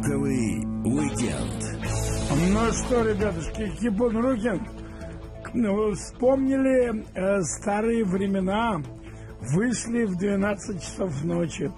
Роковый уикенд. Ну что, ребятушки, Кипун Рукин, ну, вспомнили э, старые времена, вышли в 12 часов ночи.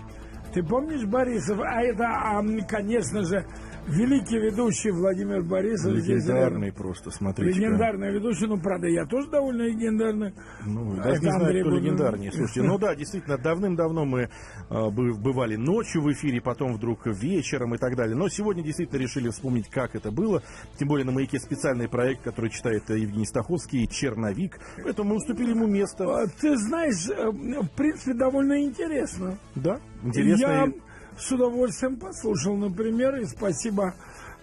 Ты помнишь, Борисов? А это, а, конечно же, великий ведущий Владимир Борисович. Легендарный если- просто, смотрите. Легендарный ведущий, ну, правда, я тоже довольно легендарный. Ну, А даже не знаю, Андрей кто Бунин. легендарнее. Слушайте, ну да, действительно, давным-давно мы э, бы- бывали ночью в эфире, потом вдруг вечером и так далее. Но сегодня действительно решили вспомнить, как это было. Тем более на «Маяке» специальный проект, который читает Евгений Стаховский, «Черновик». Поэтому мы уступили ему место. А, Ты знаешь, э, в принципе, довольно интересно. Да, интересно. Я с удовольствием послушал, например, и спасибо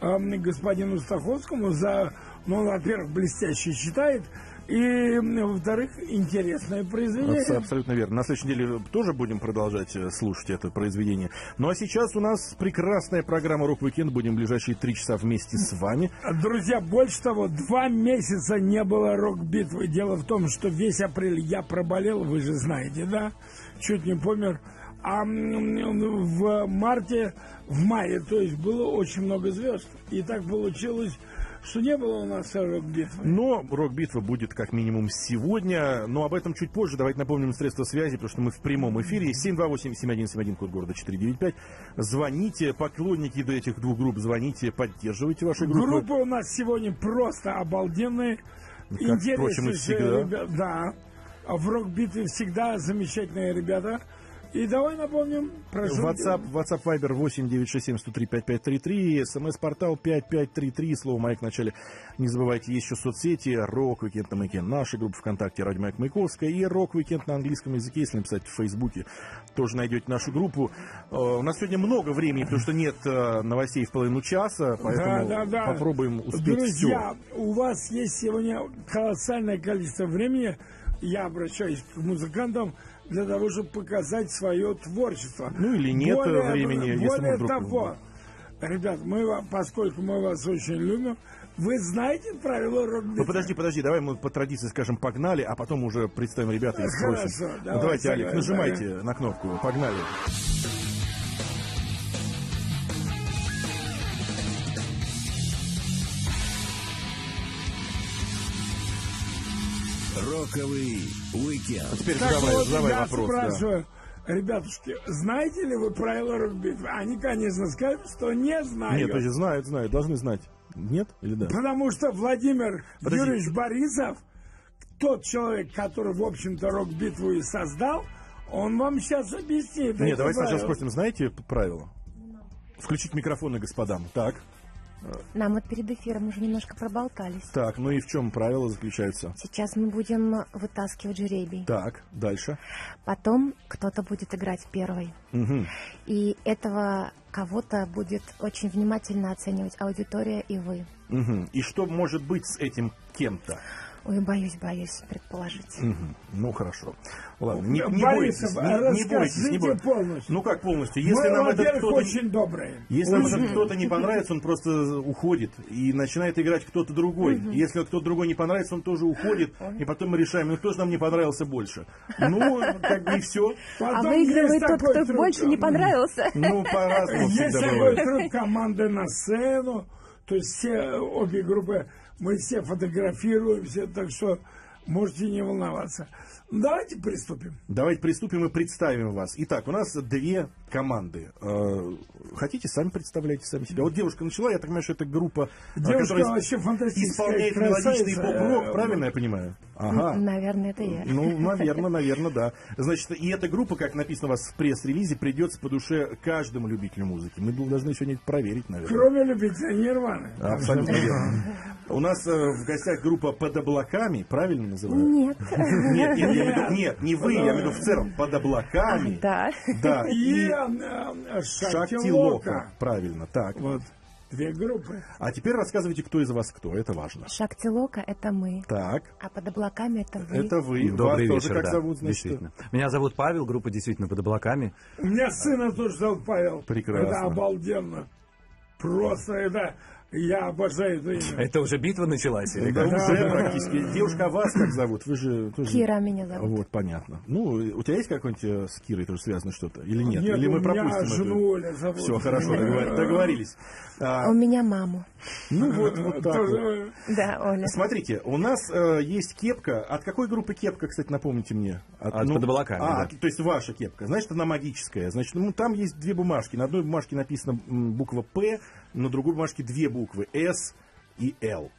эм, господину Стаховскому за, ну, во-первых, блестяще читает, и, во-вторых, интересное произведение. Абс- Абсолютно верно. На следующей неделе тоже будем продолжать э, слушать это произведение. Ну а сейчас у нас прекрасная программа «Рок Уикенд». Будем ближайшие три часа вместе с вами. Друзья, больше того, два месяца не было рок-битвы. Дело в том, что весь апрель я проболел, вы же знаете, да? Чуть не помер. А в марте, в мае, то есть было очень много звезд. И так получилось, что не было у нас рок-битвы. Но рок-битва будет как минимум сегодня. Но об этом чуть позже. Давайте напомним средства связи, потому что мы в прямом эфире. 728-7171, код города 495. Звоните, поклонники до этих двух групп, звоните, поддерживайте ваши группы. Группы у нас сегодня просто обалденные. Как, впрочем, и Интереснейшие всегда. ребята. Да. А в рок-битве всегда замечательные ребята. И давай напомним, прошу. WhatsApp, WhatsApp Viber 8 967 103 5533, смс-портал 5533, слово «Маяк» в начале. Не забывайте, есть еще соцсети, Рок Уикенд на Маяке, наша группа ВКонтакте, Радио Маяк Маяковская и Rock Weekend на английском языке, если написать в Фейсбуке, тоже найдете нашу группу. Э, У нас сегодня много времени, потому что нет э, новостей в половину часа, поэтому Да, да, да. попробуем успеть Друзья, все. у вас есть сегодня колоссальное количество времени. Я обращаюсь к музыкантам для того, чтобы показать свое творчество. Ну, или нет времени, если Более мы вдруг- того, ребят, мы, поскольку мы вас очень любим, вы знаете правила рок Ну подожди, подожди, давай мы по традиции скажем погнали, а потом уже представим ребята и спросим. Хорошо, Ну, давай, давайте, Олег, давай, нажимайте на кнопку. Погнали. Роковый уикенд. Теперь Так задавай, вот, задавай я вопрос. да. спрашиваю, ребятушки, знаете ли вы правила рок-битвы? Они, конечно, скажут, что не знают. Нет, подожди, знают, знают, должны знать. Нет или да? Потому что Владимир Подожди. Юрьевич Борисов, тот человек, который, в общем-то, рок-битву и создал, он вам сейчас объяснит. Нет, давайте сначала спросим, знаете правила? Включить микрофоны господам. Так, Нам вот перед эфиром уже немножко проболтались. так, ну и в чем правила заключаются? Сейчас мы будем вытаскивать жеребий. Так, дальше. Потом кто-то будет играть первый. Мгм. И этого кого-то будет очень внимательно оценивать аудитория и вы. Мгм. И что может быть с этим кем-то? Ой, боюсь, боюсь предположить. Мгм. Ну, хорошо. Ладно, не, не Борисов, бойтесь, не, не бойтесь, не бойтесь. полностью. Ну как полностью? Если Мы, нам этот кто-то... очень добрые. Если нам Очень. этот кто-то не понравится, он просто уходит и начинает играть кто-то другой. Если кто-то другой не понравится, он тоже уходит, и потом мы решаем, ну кто же нам не понравился больше. Ну, как бы и все. А Потом выигрывает есть тот, кто трюк. больше не понравился. Ну, по-разному Есть такой трюк команды на сцену, то есть все обе группы, мы все фотографируемся, так что можете не волноваться. Давайте приступим. Давайте приступим и представим вас. Итак, у нас две команды. Э, Хотите, сами представляйте сами себя. Вот девушка начала, я так понимаю, что это группа, э, Девушка которая вообще исполняет мелодичный красавица. поп-рок, правильно я понимаю? Ага. Наверное, это я. Ну, наверное, наверное, да. Значит, и эта группа, как написано у вас в пресс-релизе, придется по душе каждому любителю музыки. Мы должны сегодня это проверить, наверное. Кроме любителя Нирваны. Абсолютно верно. У нас э, в гостях группа «Под облаками», правильно называют? Нет. Нет, нет, я имею в виду- нет, не вы, я имею в виду в целом, «Под облаками». Да. Да, И и э, э, Шакти Лока. Лока. Правильно, так. Вот, две группы. А теперь рассказывайте, кто из вас кто, это важно. Шактилока — это мы. Так, А под облаками — это вы. это вы. Добрый вас вечер, тоже как да, зовут, значит? действительно. Меня зовут Павел, группа действительно под облаками. У меня сына тоже зовут Павел. Прекрасно. Это обалденно. Просто это Я обожаю это имя. Это уже битва началась? Или Да, уже да, практически. Девушка, а вас как зовут? Вы же тоже... Кира меня зовут. Вот, понятно. Ну, у тебя есть какой-нибудь э, с Кирой тоже связано что-то? Или нет? Нет, Или мы меня пропустим жену Оля зовут. Все, хорошо, договор- договорились. А, У меня маму. ну, вот, вот так вот. Да, Оля. Смотрите, у нас э, есть кепка. От какой группы кепка, кстати, напомните мне? От «Под облаками», А, да. то есть ваша кепка. Значит, она магическая. Значит, ну, там есть две бумажки. На одной бумажке написана м, буква П, на другой бумажке две буквы С и Л.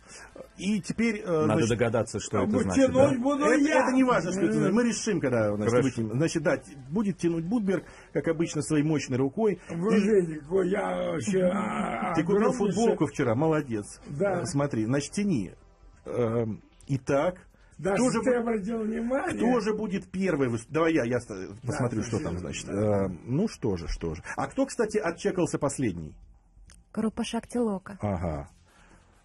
И теперь... э, Надо значит, догадаться, что это значит. тянуть да? буду это, я. это не важно, что это значит. Мы решим, когда значит, Хорошо. выкинем. Значит, да, будет тянуть Будберг, как обычно, своей мощной рукой. Вы же, какой я вообще... Ты купил футболку вчера, молодец. Да. Э, Смотри, значит, тяни. Эм, Итак, Даже кто же, ты бу- обратил внимание. кто же будет первый? Давай я, я посмотрю, что там, значит. Э, Ну что же, что же. А кто, кстати, отчекался последний? Группа Шакти Лока. Ага.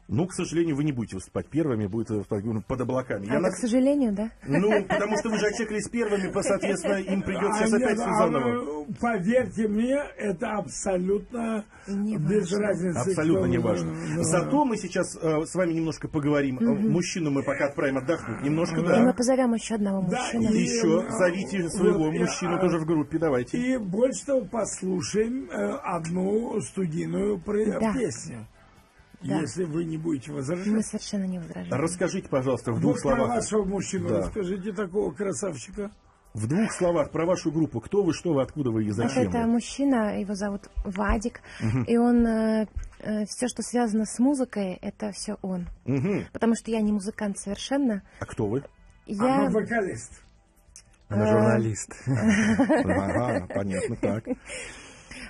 Ну, к сожалению, вы не будете выступать первыми, будет выступать ну, под облаками. А Я это, на- к сожалению, да? Ну, потому что вы же отчекались первыми, по- соответственно, им придется А сейчас опять все а Поверьте мне, это абсолютно Не без важно. разницы. Абсолютно не важно. Ну, Зато мы сейчас э, с вами немножко поговорим. Э, Мужчину мы пока отправим отдохнуть. Немножко, И да. мы позовем еще одного Да, мужчину. и- Еще зовите своего вот, и, мужчину а, тоже в группе, давайте. И больше того, послушаем э, одну студийную Да. песню. Да. Если вы не будете Мы возражать. совершенно не возражаем. Расскажите, пожалуйста, в двух Вот про словах. вашего мужчину Да. расскажите, такого красавчика. В двух словах про вашу группу. Кто вы, что вы, откуда вы и зачем это вы? мужчина, его зовут Вадик, и он все, что связано с музыкой, это все он. Мгм. Потому что я не музыкант совершенно. А кто вы? Она Я вокалист. Она журналист. Ага, понятно, так.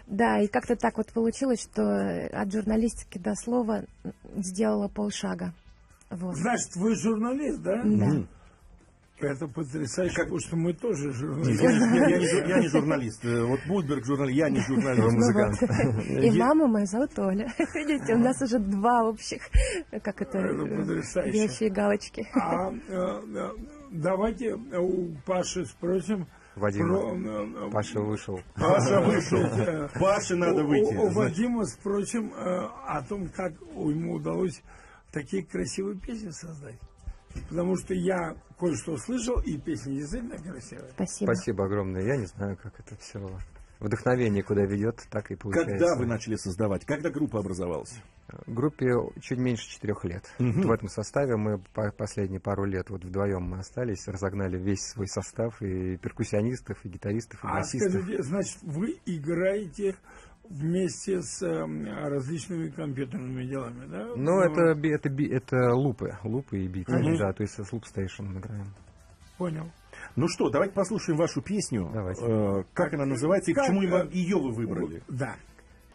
Да, и как-то так вот получилось, что от журналистики до слова сделала полшага. Вот. Значит, вы журналист, да? Да. Это потрясающе, потому что мы тоже журналисты. Я, не- я не, жур- я не журналист. Э, Вот Будберг журналист, я не журналист. Музыкант. И маму мою зовут Оля. Видите, у нас уже два общих, как это, э, вещи и галочки. А, э, э, давайте у Паши спросим. Вадима. про, Паша вышел. Паша вышел. Паше надо выйти. У, у Вадима спросим э, о том, как ему удалось такие красивые песни создать. Потому что я кое-что слышал, и песни действительно красивые. Спасибо. Спасибо огромное. Я не знаю, как это все. Вдохновение куда ведет, так и получается. Когда вы начали создавать? Когда группа образовалась? Группе чуть меньше четырех лет. Мгм. В этом составе мы по- последние пару лет вот вдвоем мы остались, разогнали весь свой состав и перкуссионистов, и гитаристов, и А басистов. скажите, значит, вы играете вместе с эм, различными компьютерными делами, да? Ну, это, би- это, би- это лупы, лупы и биты, Мгм. да, то есть с Station мы играем. Понял. Ну что, давайте послушаем вашу песню. Давайте. Э, как она называется и Как, почему именно э, ее вы выбрали? Да.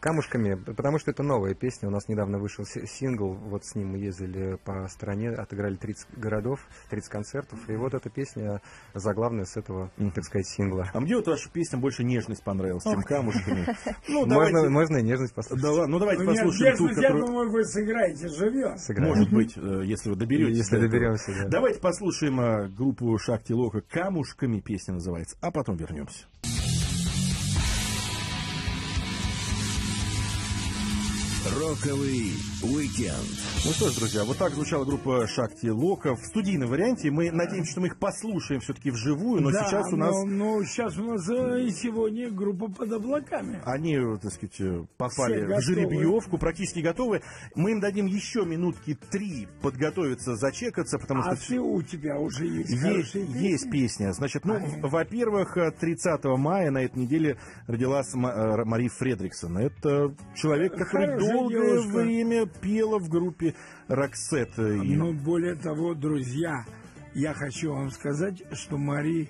Камушками, потому что это новая песня. У нас недавно вышел си- сингл, вот с ним мы ездили по стране, отыграли 30 городов, 30 концертов. И вот эта песня заглавная с этого, так сказать, сингла. А мне вот ваша песня больше нежность понравилась, чем камушками. Ну, Можно, и нежность послушать. Да ну давайте Ну, послушаем ту, я думаю, вы сыграете. Сыграем. Может быть, э, если вы доберетесь. Если до доберемся, да. Давайте послушаем э, группу Шакти Лока «Камушками» песня называется, а потом вернемся. Роковый уикенд. Ну что ж, друзья, вот так звучала группа Шакти Лока в студийном варианте. Мы надеемся, что мы их послушаем все-таки вживую, но Да, сейчас у нас но, но сейчас у нас э, и сегодня группа под облаками. они, э, так сказать, э, попали в жеребьевку, практически готовы. Мы им дадим еще минутки три подготовиться, зачекаться, потому А что ты у тебя уже есть, Есть, песни? есть песня. Значит, ну, Ага. во-первых, э, 30 мая на этой неделе родилась Ма- э, Мари Фредриксон. Это человек, который долгое девушка. время пела в группе Роксет. И- Но более того, друзья, я хочу вам сказать, что Мари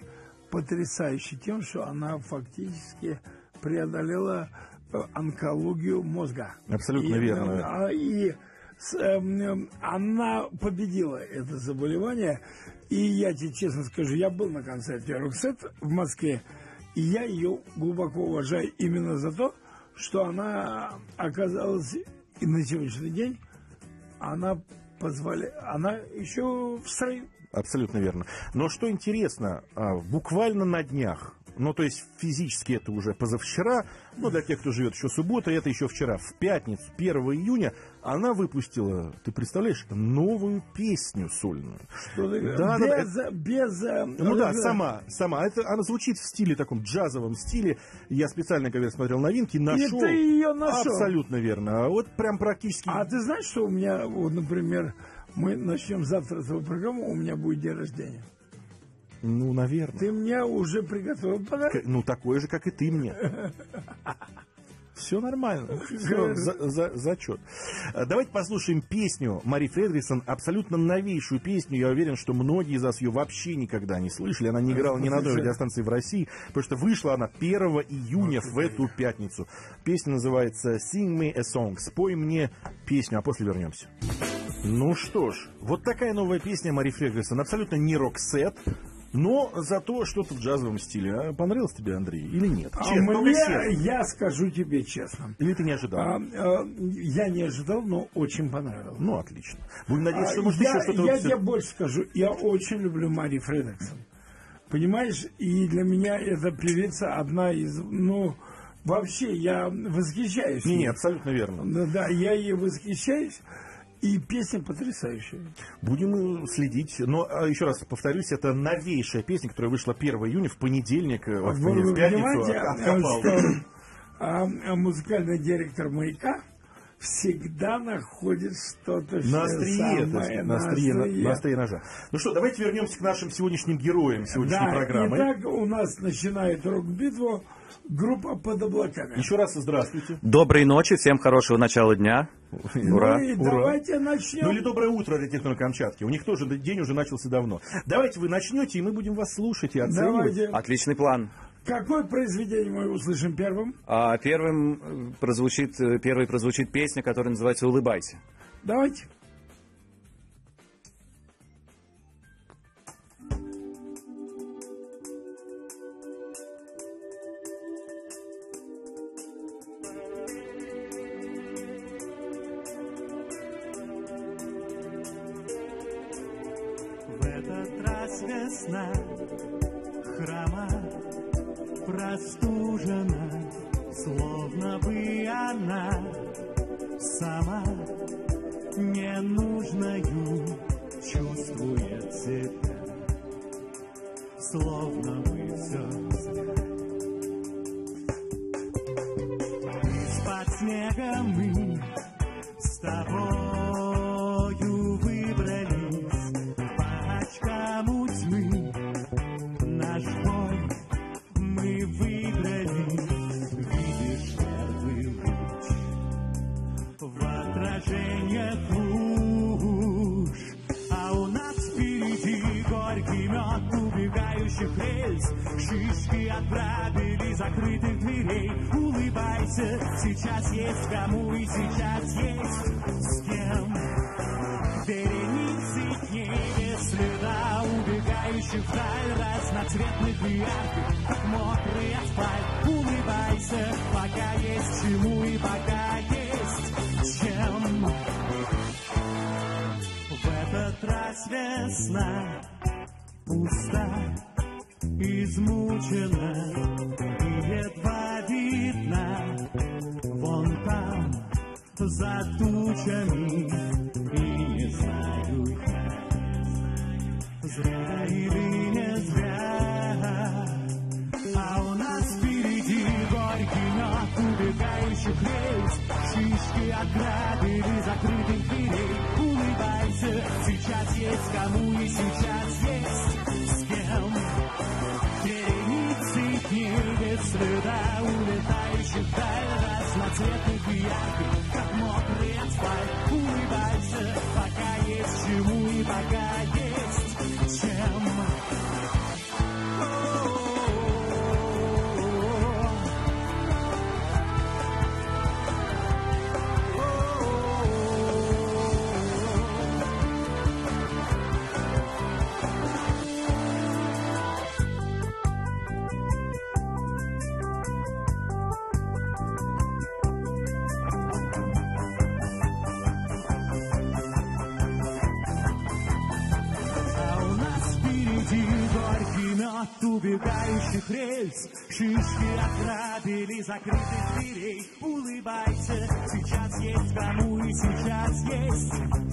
потрясающая тем, что она фактически преодолела э, онкологию мозга. Абсолютно И, верно. э, а, И с, эм, она победила это заболевание. И я тебе честно скажу, я был на концерте Роксет в Москве, и я ее глубоко уважаю именно за то, что она оказалась и на сегодняшний день она позволяет, она еще в строю. Абсолютно верно. Но что интересно, а, буквально на днях Ну, то есть физически это уже позавчера, но для тех, кто живет еще суббота, это еще вчера. В пятницу, 1 июня, она выпустила, ты представляешь, новую песню сольную. Что ты говоришь? Да, без, без, э, Ну да, э, сама, сама. Это, она звучит в стиле таком джазовом стиле. Я специально, когда смотрел новинки, нашел. ты ее нашел? Абсолютно верно. А Вот прям практически. А ты знаешь, что у меня, вот, например, мы начнем завтра свою программу, у меня будет день рождения. Ну, наверное. Ты мне уже приготовил подарок? Ну, такой же, как и ты мне. Все нормально. Все, за, за- зачет. А, Давайте послушаем песню Мари Фредрисон, абсолютно новейшую песню. Я уверен, что многие из вас ее вообще никогда не слышали. Она не играла ни на одной радиостанции в России, потому что вышла она 1 июня в эту пятницу. Песня называется «Sing me a song». «Спой мне песню», а после вернемся. Ну что ж, вот такая новая песня Мари Фредрисон. Абсолютно не рок-сет, но зато что-то в джазовом стиле. А понравилось тебе, Андрей, или нет? А Честно, мне, честно. я скажу тебе честно, Или ты не ожидал? а, э, я не ожидал, но очень понравилось. Ну, отлично. Будем надеяться, что А, может я, еще что-то я тебе больше скажу, я очень люблю Мари Фредексон. Понимаешь, и для меня эта певица одна из, ну, вообще я восхищаюсь. Не, не, абсолютно верно. Да, да, я ей восхищаюсь, и песня потрясающая. Будем э, следить. Но а, еще раз повторюсь, это новейшая песня, которая вышла 1 июня в понедельник, э, в, вы в пятницу. понимаете, что а, а, музыкальный директор «Маяка» всегда находит что-то На острие, самое, на острие, на- на острие ножа. Ну что, давайте вернемся к нашим сегодняшним героям сегодняшней Да, программы. итак, у нас начинает рок-битву группа «Под облаками». Еще раз здравствуйте. Доброй ночи, всем хорошего начала дня. Ура. Ну и ура. давайте начнем. Ну или доброе утро для тех, кто на Камчатке. У них тоже день уже начался давно. Давайте вы начнете, и мы будем вас слушать и оценивать. Давайте. Отличный план. Какое произведение мы услышим первым? А первым э, прозвучит, э, первой прозвучит песня, которая называется «Улыбайся». Давайте. Этот раз весна храма простужена, словно бы она сама ненужною чувствует себя, словно бы все зря. Из-под снега мы с тобою шишки от правил и закрытых дверей. Улыбайся, сейчас есть кому и сейчас есть с кем. Вереницы дней без следа, убегающих вдаль разноцветных и ярких, как мокрый асфальт. Улыбайся, пока есть чему и пока есть чем. В этот раз весна пуста, измучена и рельс Шишки ограбили закрытых дверей. Улыбайся, сейчас есть кому и сейчас есть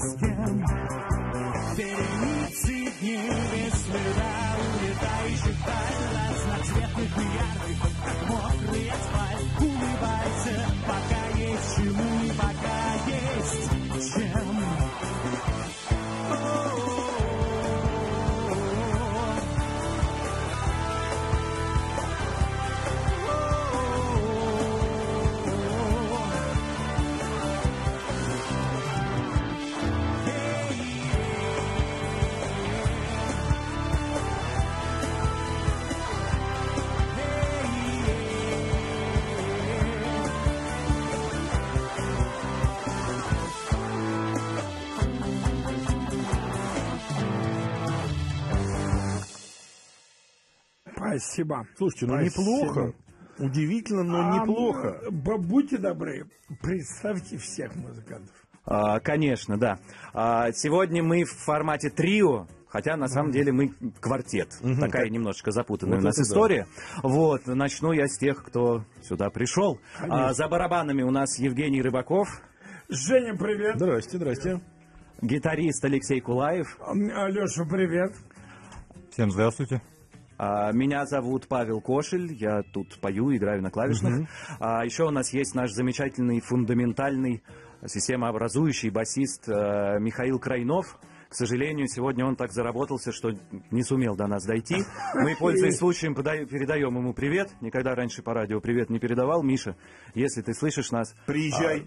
Спасибо. Слушайте, ну Спасибо. неплохо. Удивительно, но А, неплохо. Будьте добры, представьте всех музыкантов. А, конечно, да. А, сегодня мы в формате трио. Хотя на самом деле мы квартет. Такая немножко запутанная Вот у нас это да. история. Вот, начну я с тех, кто сюда пришел. А, за барабанами у нас Евгений Рыбаков, Женя, привет. Здрасте, здрасте. гитарист Алексей Кулаев. Алеша, привет. Всем здравствуйте. А, Меня зовут Павел Кошель, я тут пою, играю на клавишных. А еще у нас есть наш замечательный фундаментальный системообразующий басист э, Михаил Крайнов. К сожалению, сегодня он так заработался, что не сумел до нас дойти. Мы, пользуясь случаем, передаем ему привет. Никогда раньше по радио привет не передавал. Миша, если ты слышишь нас, Приезжай.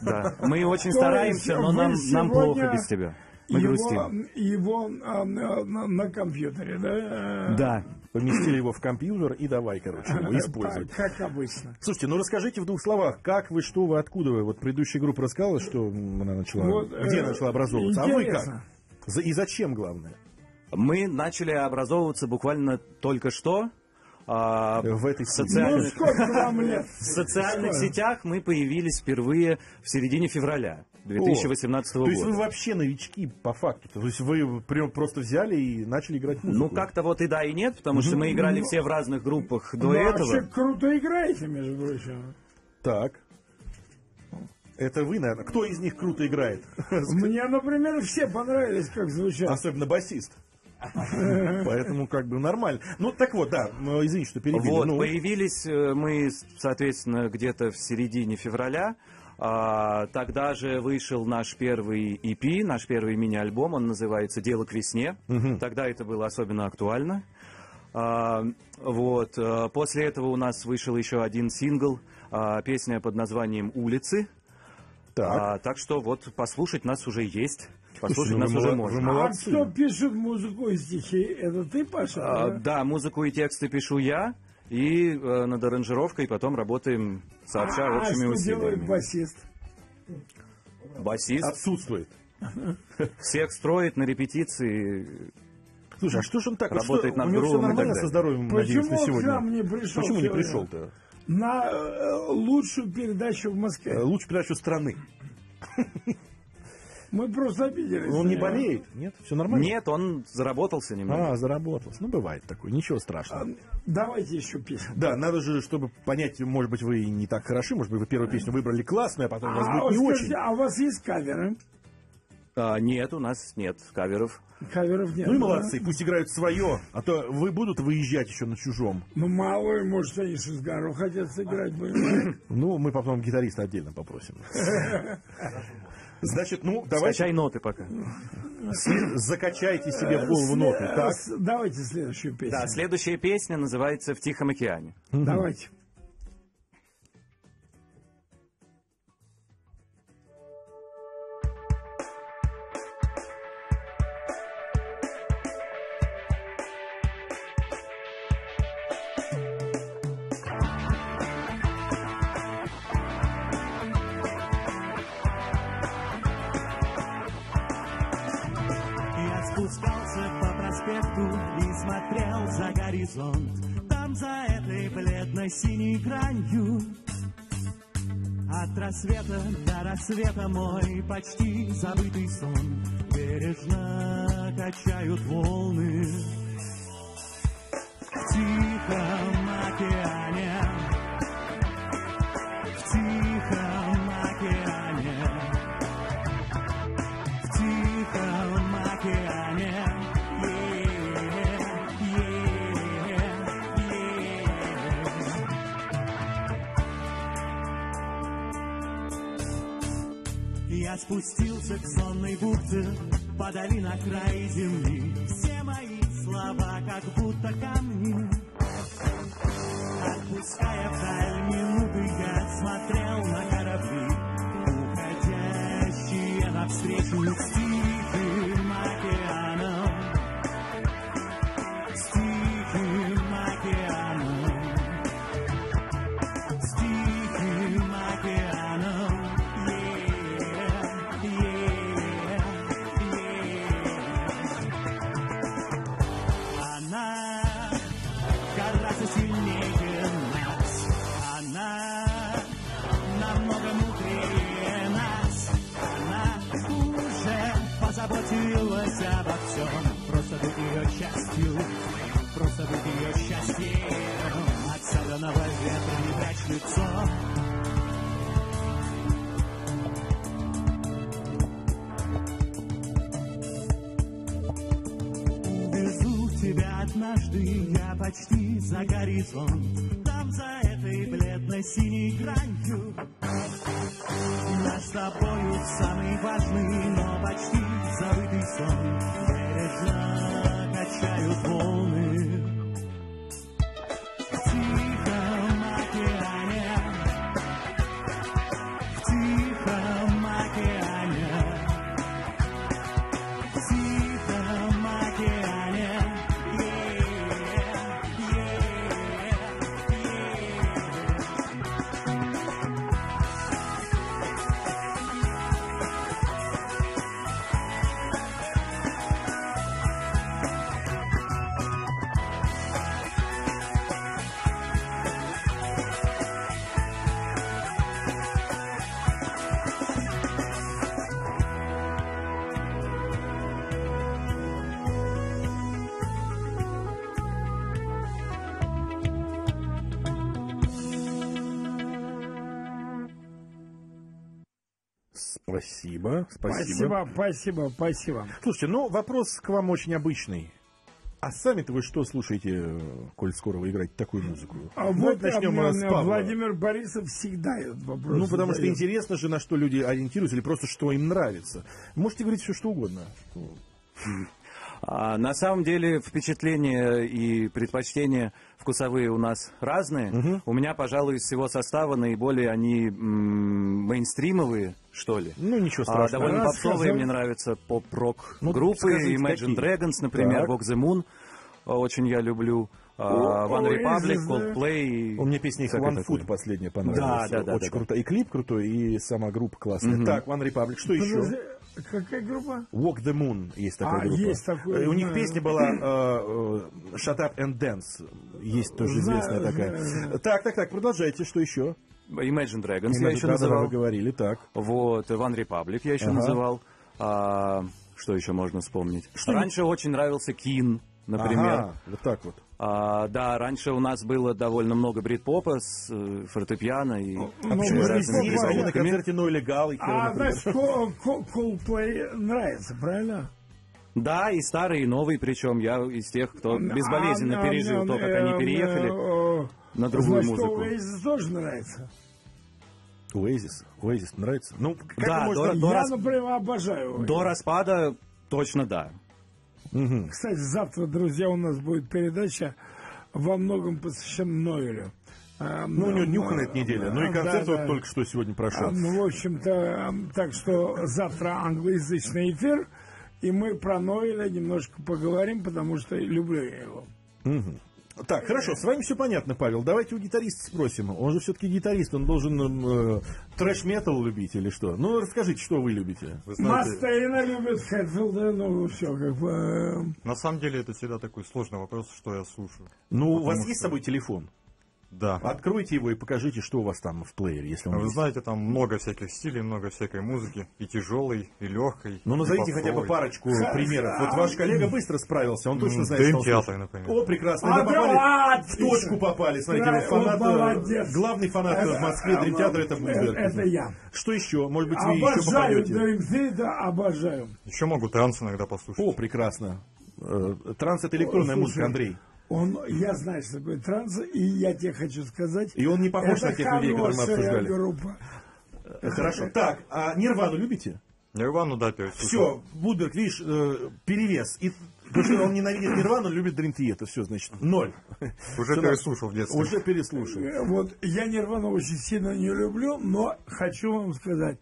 да, мы очень стараемся, но нам, нам плохо без тебя. Мы его грустим. его а, на, на- на компьютере, да? Да. Поместили его в компьютер и давай, короче, его использовать. Как, как обычно. Слушайте, ну расскажите в двух словах, как вы, что вы, откуда вы? Вот предыдущая группа рассказала, что она начала, Вот, где э, начала образовываться, а вы интересно. как? За- И зачем, главное? Мы начали образовываться буквально только что. А, В этой в Ну, социальных, сколько вам лет? в социальных Сколько? сетях мы появились впервые в середине февраля 2018 То есть вы года. вообще новички по факту. То есть вы прям просто взяли и начали играть музыку. Ну, как-то вот и да, и нет, потому что мы играли все в разных группах до Вы вообще этого. круто играете, между прочим. Так. Это вы, наверное. Кто из них круто играет? Мне, например, все понравились, как звучат. Особенно басист. Поэтому как бы нормально. Ну, так вот, да, ну, извините, что перебили. Вот, Ну, появились э, мы, соответственно, где-то в середине февраля. А, тогда же вышел наш первый EP, наш первый мини-альбом, он называется «Дело к весне». Тогда это было особенно актуально. А, вот. э, После этого у нас вышел еще один сингл, а, песня под названием «Улицы». так. А, так что вот послушать нас уже есть, послушать ну нас уже можно. А кто пишет музыку и стихи? Это ты, Паша? А, да? да, музыку и тексты пишу я, и э, над аранжировкой потом работаем сообща а общими что делает усилиями. басист? Басист Отсутствует. всех строит на репетиции. Слушай, а что же он так? Работает над у него все нормально со надеюсь, Почему на сегодня? нам не пришел? Почему не пришел-то? На э, лучшую передачу в Москве. Э, Лучше передачу страны. Мы просто обиделись. Он не болеет? Нет? Все нормально? Нет, он заработался немного. А, заработался. Ну, бывает такое, ничего страшного. Давайте еще песню. Да, надо же, чтобы понять, может быть, вы не так хороши, может быть, вы первую песню выбрали классную, а потом у вас А, будет не скажите, очень. а у вас есть каверы? А, нет, у нас нет каверов. Каверов нет. Ну и да? молодцы, пусть играют свое, а то вы будут выезжать еще на чужом. Ну, мало, ли, может, они Шизгару хотят сыграть. Ну, мы потом гитариста отдельно попросим. Значит, ну, давайте Скачай ноты пока. закачайте себе в голову ноты. Так, Давайте следующую песню. Да, следующая песня называется «В Тихом океане». Давайте. Смотрел за горизонт. Там за этой бледно-синей гранью. От рассвета до рассвета мой почти забытый сон. Бережно качают волны подали на за Спасибо, спасибо. Спасибо, спасибо, спасибо. Слушайте, ну вопрос к вам очень обычный. А сами-то вы что слушаете, коль скоро вы играете такую музыку? А Давайте вот начнем а, с Павла. Владимир Борисов всегда этот вопрос Ну, потому что задает. интересно же, на что люди ориентируются, или просто что им нравится. Можете говорить все, что угодно. А, на самом деле впечатления и предпочтения вкусовые у нас разные. У меня, пожалуй, из всего состава наиболее они м, мейнстримовые, что ли. Ну, ничего А, страшного. довольно Раз попсовые мне нравятся поп-рок Ну, группы. скажите, Imagine какие? Dragons, например, Так. Walk the Moon. э, Очень я люблю. А, One Republic, да. Coldplay. У меня песня их One такое. Foot последняя понравилась. Да, да, да, Очень да, да. круто. И клип крутой, и сама группа классная. Так, One Republic, что Подожди, еще? Какая группа? Walk the Moon есть такая А, группа. есть такое, Э, У них песня была э, э, Shut Up and Dance. Есть тоже Знаю, известная такая. знаю, знаю. Так, так, так, продолжайте, что еще? Imagine Dragons Ну, я еще называл. вы говорили, так. Вот, One Republic я еще Ага. называл. А, что еще можно вспомнить? Что Раньше очень нравился Кин, например. Ага, вот так вот. А, да, раньше у нас было довольно много брит-попа с э, фортепиано и Ну, А почему есть важно. на концерте No Legal и А, Ко- Coldplay нравится, правильно? Да, и старый, и новый, причем я из тех, кто безболезненно А, а, пережил а, то, как э, они переехали э, на другую значит, музыку. Oasis тоже нравится. Oasis. Oasis нравится? Ну, как Да, можно... до- до Я, рас- например, обожаю. Oasis. До распада точно да. Мгм. Кстати, завтра, друзья, у нас будет передача во многом посвящена Нойлю. А, Ну, у него нюханая эта неделя. Ну и да, концерт вот да. только что сегодня прошел. А, Ну, в общем-то, так что завтра англоязычный эфир, и мы про Нойля немножко поговорим, потому что люблю я его. Мгм. Так, хорошо, с вами все понятно, Павел. Давайте у гитариста спросим. Он же все-таки гитарист, он должен э, трэш-метал любить или что? Ну, расскажите, что вы любите. Вы знаете, Мастейна любит Хэтфилда, ну, все, как бы... э, на самом деле это всегда такой сложный вопрос, что я слушаю. Ну, у вас Потому есть с что- собой телефон? Да. Откройте его и покажите, что у вас там в плеере, если он Вы есть. знаете, там много всяких стилей, много всякой музыки, и тяжелой, и легкой. Ну, назовите хотя бы парочку примеров. Вот ваш коллега быстро справился, он точно знает, что он слушает. например. О, прекрасно. А, Вы попали да, в точку попали. Смотрите, фанат, вот молодец. главный фанат в Москве Дрим театра это Бульберг. Это я. Что еще? Может быть, вы еще Обожаю попадете? Dream Theater, обожаю. Еще могу транс иногда послушать. О, прекрасно. Э, Транс это электронная Слушай, музыка, Андрей. Он, я знаю, что такое транс, и я тебе хочу сказать. И он не похож на тех людей, которые мы обсуждали. группа. Хорошо. Так, а Нирвану любите? Нирвану, да, перед Все, Будберг, видишь, э, перевес. И, потому что он ненавидит Нирвану, любит Dream Theater. Все, значит, ноль. Уже переслушал в детстве. Уже переслушал. Э, Вот я Нирвану очень сильно не люблю, но хочу вам сказать,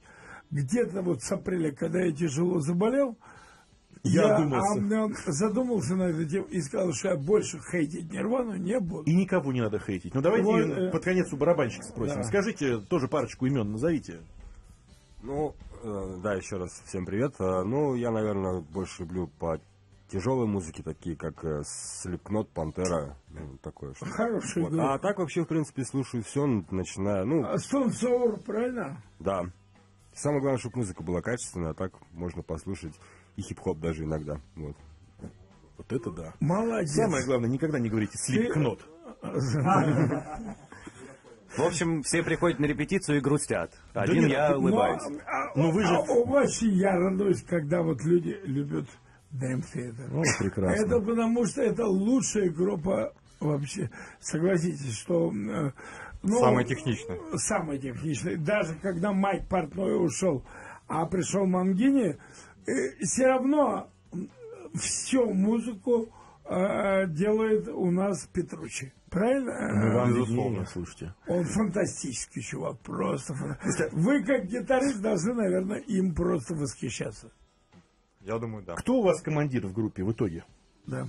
где-то вот с апреля, когда я тяжело заболел, Я а, м, задумался на эту тему и сказал, что я больше хейтить Нирвану не буду. И никого не надо хейтить. Ну давайте Вот, э, под конец у барабанщика спросим. да. Скажите тоже парочку имен, назовите. Ну, э, да, еще раз всем привет. Э, ну, я, наверное, больше люблю по тяжелой музыке, такие как э, Slipknot, Пантера, ну, такое что. Хорошая Вот. группа. А так вообще, в принципе, слушаю все, начиная, ну, А Stone Sour, правильно? да. Самое главное, чтобы музыка была качественная, а так можно послушать и хип-хоп даже иногда. Вот. Вот это да. Молодец. Самое главное, никогда не говорите слипкнот. В общем, все приходят на репетицию и грустят. Один нет, я ну, улыбаюсь. Ну, а- Ну, вы же- а Очень я радуюсь, когда вот люди любят Dream Theater. О, прекрасно. Это потому что это лучшая группа вообще. Согласитесь, что... э, ну, Самая техничная. Самая техничная. Даже когда Майк Портной ушел, а пришел Мангини, все равно всю музыку э, делает у нас Петручи. Правильно? Ну, вам Безусловно. виднее, слушайте. Он фантастический чувак, просто. Вы как гитарист должны, наверное, им просто восхищаться. Я думаю, да. Кто у вас командир в группе в итоге? Да.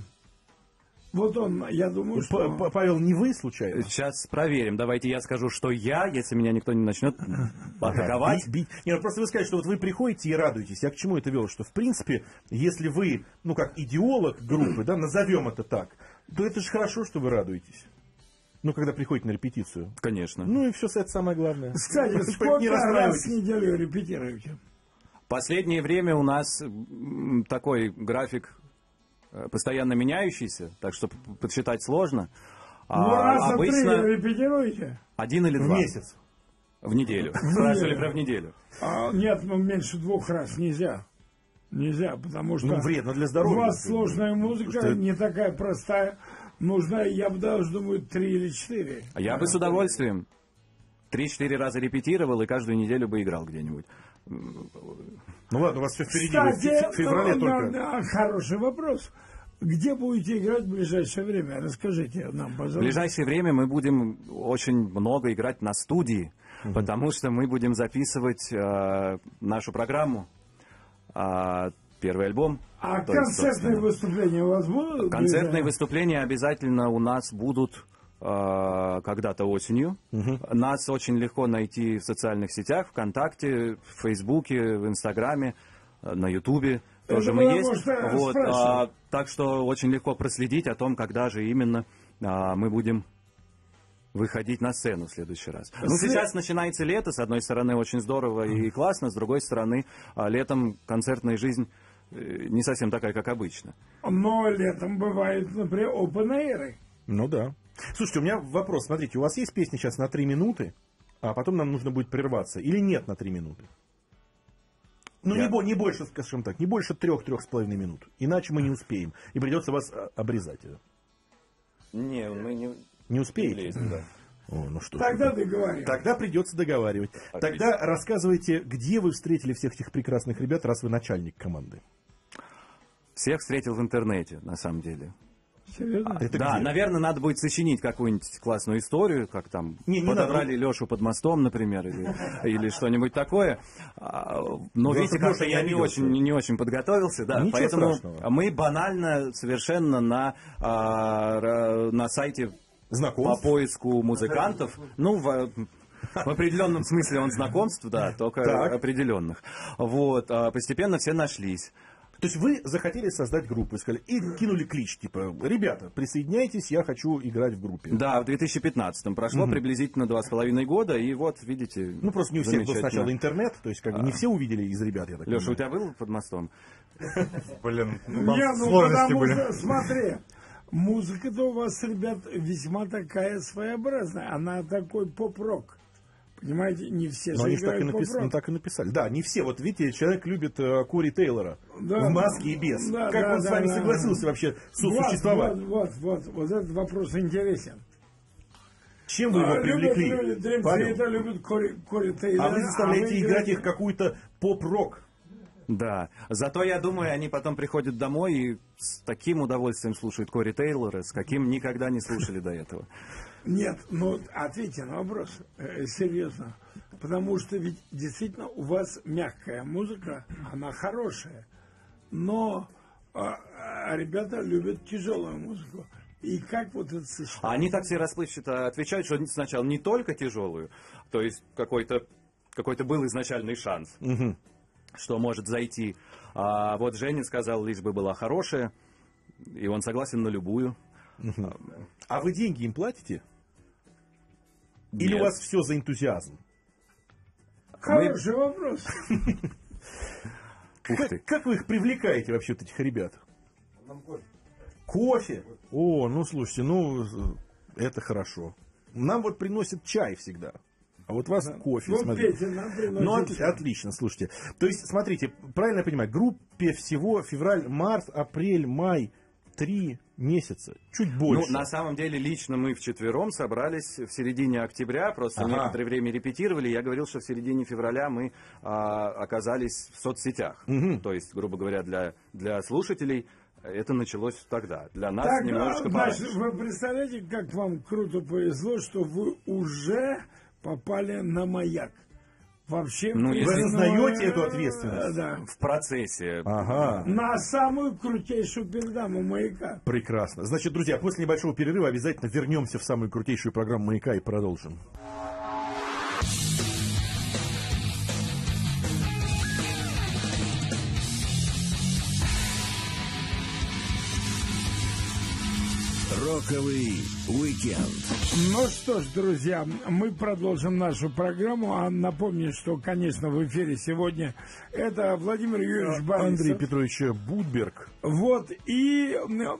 Вот он, я думаю, что... П- Павел, не вы случайно? Сейчас проверим. Давайте я скажу, что я, если меня никто не начнет атаковать. Бить, бить. Не, ну просто вы сказали, что вот вы приходите и радуетесь. Я к чему это вел? Что, в принципе, если вы, ну, как идеолог группы, да, назовем это так, то это же хорошо, что вы радуетесь. Ну, когда приходите на репетицию. Конечно. Ну и все, это самое главное. Кстати, Не сколько раз в неделю репетируете? Последнее время у нас такой график постоянно меняющийся, так что подсчитать сложно. А Ну, раза обычно три репетируете? один или В два месяц. в неделю. Спрашивали про в неделю. А, нет, ну, меньше двух раз нельзя. Нельзя, потому что... Ну, вредно для У здоровья. вас сложная музыка, что- не такая простая. Нужна, я бы даже думаю, три или четыре. А я бы с удовольствием три-четыре раза репетировал и каждую неделю бы играл где-нибудь. Ну ладно, у вас все впереди. в Кстати, в феврале ну, только. да, да, хороший вопрос. Где будете играть в ближайшее время? Расскажите нам, В пожалуйста. ближайшее время мы будем очень много играть на студии, потому что мы будем записывать э, нашу программу, э, первый альбом. А есть, концертные собственно, выступления у вас будут? Концертные ближайшие? выступления обязательно у нас будут когда-то осенью. Нас очень легко найти в социальных сетях, ВКонтакте, в Фейсбуке, в Инстаграме, э, на Ютубе. Тоже мы есть. Вот, а, так что очень легко проследить о том, когда же именно а, мы будем выходить на сцену в следующий раз. Ну, След- сейчас начинается лето, с одной стороны, очень здорово и классно, с другой стороны, а, летом концертная жизнь э, не совсем такая, как обычно. Но летом бывают, например, open air. Ну да. Слушайте, у меня вопрос. Смотрите, у вас есть песни сейчас на три минуты, а потом нам нужно будет прерваться. Или нет на три минуты? Ну, Я- не, бо- не больше, скажем так, не больше трех-трех с половиной минут. Иначе мы не успеем. И придется вас а, обрезать. Не, мы не... Не успеете? О, ну что. Тогда договорим. Тогда придется договаривать. Тогда рассказывайте, где вы встретили всех этих прекрасных ребят, раз вы начальник команды. Всех встретил в интернете, на самом деле. Серьезно? Это да, где? наверное, надо будет сочинить какую-нибудь классную историю, как там Не, не подобрали Лешу под мостом, например, или, или что-нибудь такое. А, Но, видите, как-то я не очень, не очень подготовился, да, Ничего поэтому страшного. мы банально совершенно на, а, на сайте по Знакомств? поиску музыкантов, ну, в, в определенном смысле он знакомств, да, только Так. определенных. Вот, а постепенно все нашлись. То есть вы захотели создать группу, и сказали, и кинули клич, типа, ребята, присоединяйтесь, я хочу играть в группе. Да, в 2015-м прошло приблизительно два с половиной года, и вот, видите, Ну, просто не у всех был сначала интернет, то есть как бы не все увидели из ребят, я так Леша, у тебя был под мостом? Блин, ну сложности были. смотри, музыка-то у вас, ребят, весьма такая своеобразная. Она такой поп-рок. Понимаете, не все Но они же так и, напис- ну, так и написали. Да, не все. Вот видите, человек любит э, Кори Тейлора Да. в маске и без. Да, как да, он с да, вами да. согласился вообще Вот, сосуществовать? Вот, вот, вот, вот этот вопрос интересен. Чем вы его А, привлекли? Любят Dream Павел? Любят Кори, Кори Тейлора, А вы заставляете вы играть их какую-то поп-рок. Да. Зато, я думаю, они потом приходят домой и с таким удовольствием слушают Кори Тейлора, с каким никогда не слушали до этого. Нет, ну ответьте на вопрос э, серьезно. Потому что ведь действительно у вас мягкая музыка, она хорошая. Но а, ребята любят тяжелую музыку. И как вот это сочетается? А они так все расплывчато отвечают, что сначала не только тяжелую, то есть какой-то какой-то был изначальный шанс, что может зайти. А вот Женя сказал, лишь бы была хорошая, и он согласен на любую. А вы деньги им платите? Или Нет. у вас все за энтузиазм? Хороший вопрос. Ух Как, ты. как вы их привлекаете вообще, вот этих ребят? кофе. О, ну слушайте, ну это хорошо. Нам вот приносят чай всегда. А вот вас кофе, Ну, смотрите. Петя нам Ну, от- отлично, слушайте. То есть, смотрите, правильно я понимаю, группе всего февраль, март, апрель, май, три месяца, чуть больше. Ну, на самом деле, лично мы вчетвером собрались в середине октября, просто Ага. некоторое время репетировали. Я говорил, что в середине февраля мы а, оказались в соцсетях. Мгм. То есть, грубо говоря, для, для слушателей это началось тогда. Для нас Так, немножечко значит, пораньше. вы представляете, как вам круто повезло, что вы уже попали на маяк. Вообще, Ну, Вы если- осознаете эту ответственность? Да. В процессе. Ага. На самую крутейшую передаму маяка. Прекрасно. Значит, друзья, после небольшого перерыва обязательно вернемся в самую крутейшую программу «Маяка» и продолжим. Роковый уикенд. Ну что ж, друзья, мы продолжим нашу программу. А напомню, что, конечно, в эфире сегодня это Владимир Юрьевич Борисов. Андрей Петрович Будберг. Вот, и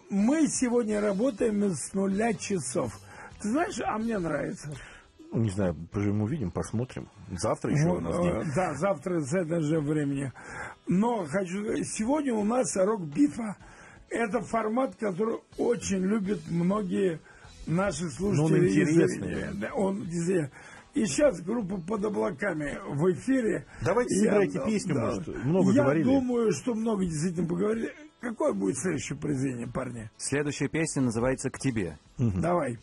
мы сегодня работаем с нуля часов. Ты знаешь, а мне нравится. Ну, не знаю, поживем увидим, посмотрим. Завтра еще у Вот, нас э, день. Да, завтра с этого же времени. Но хочу сказать, сегодня у нас рок-битва. Это формат, который очень любят многие наши слушатели. Ну, он и интересный. Да, он. И сейчас группа под облаками в эфире. Давайте Я- сыграйте песню, может, много Я говорили. думаю, что много действительно поговорили. Какое будет следующее произведение, парни? Следующая песня называется «К тебе». Давай.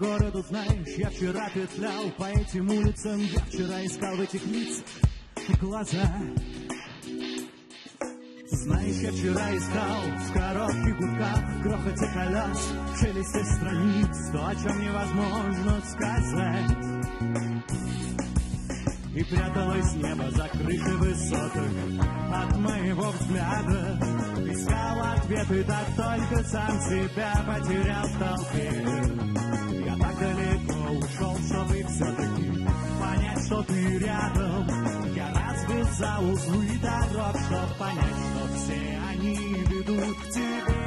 Городу, знаешь, я вчера петлял по этим улицам, я вчера искал в этих лицах глаза. Знаешь, я вчера искал в коротких гудках, в грохоте колес, в шелесте страниц, то, о чем невозможно сказать. И пряталось небо за крышей высоток от моего взгляда. Искал ответы, так только сам себя потерял в толпе. Ушел, чтобы все-таки понять, что ты рядом. Я развязал узлы дорог, чтобы понять, что все они ведут к тебе.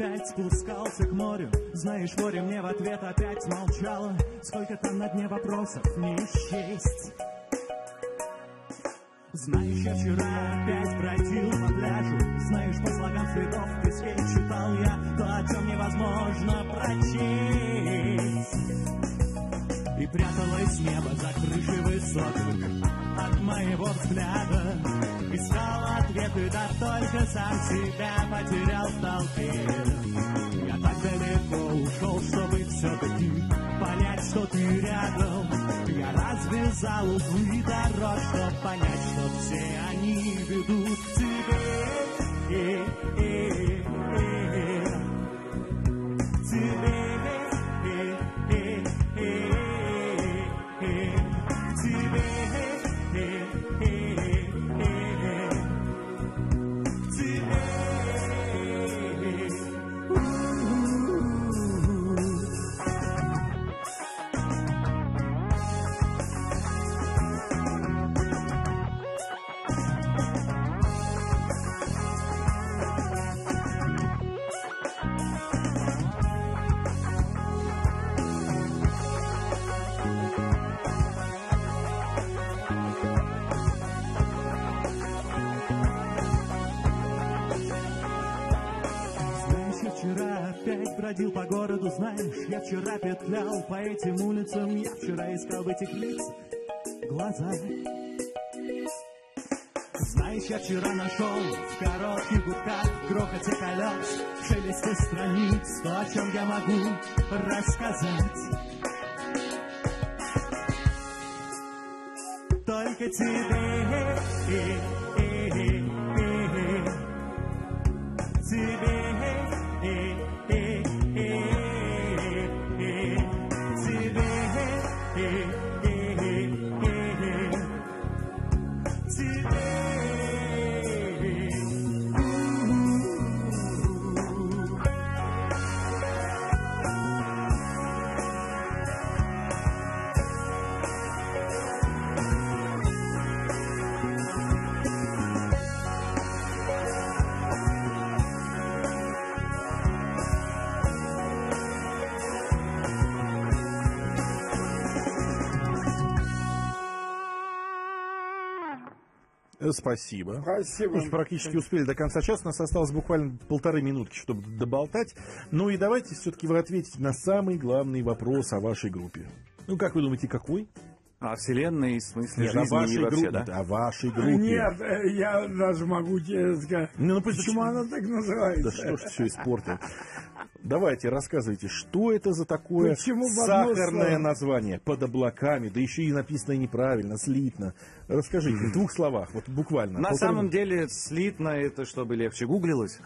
Опять спускался к морю. Знаешь, море мне в ответ опять молчало. Сколько там на дне вопросов не счесть знаешь, я вчера опять бродил по пляжу. Знаешь, по слогам следов в песке читал я То, о чем невозможно прочесть пряталось небо за крышей высоток От моего взгляда Искал ответы, да только сам себя потерял в толпе. Я так далеко ушел, чтобы все-таки понять, что ты рядом. Я развязал узлы дорог, чтобы понять, что все они ведут знаешь, я вчера петлял по этим улицам, я вчера искал в этих лицах глаза. Знаешь, я вчера нашел в коротких гудках, грохоте колес, в шелесте страниц, то, о чем я могу рассказать. Только тебе, Спасибо. Спасибо. Уж практически успели до конца часа. У нас осталось буквально полторы минутки, чтобы доболтать. Ну и давайте все-таки вы ответите на самый главный вопрос о вашей группе. Ну, как вы думаете, какой? О вселенной, в смысле Нет, о жизни вашей и вообще, группе. да? О вашей группе. Нет, э, я даже могу тебе сказать, Ну, ну, пусть- почему она так называется. Да что ж все испортил. Давайте, рассказывайте, что это за такое Почему сахарное название под облаками, да еще и написано неправильно, слитно. Расскажите в двух словах, вот буквально. На полторы самом минуты. деле слитно это, чтобы легче гуглилось.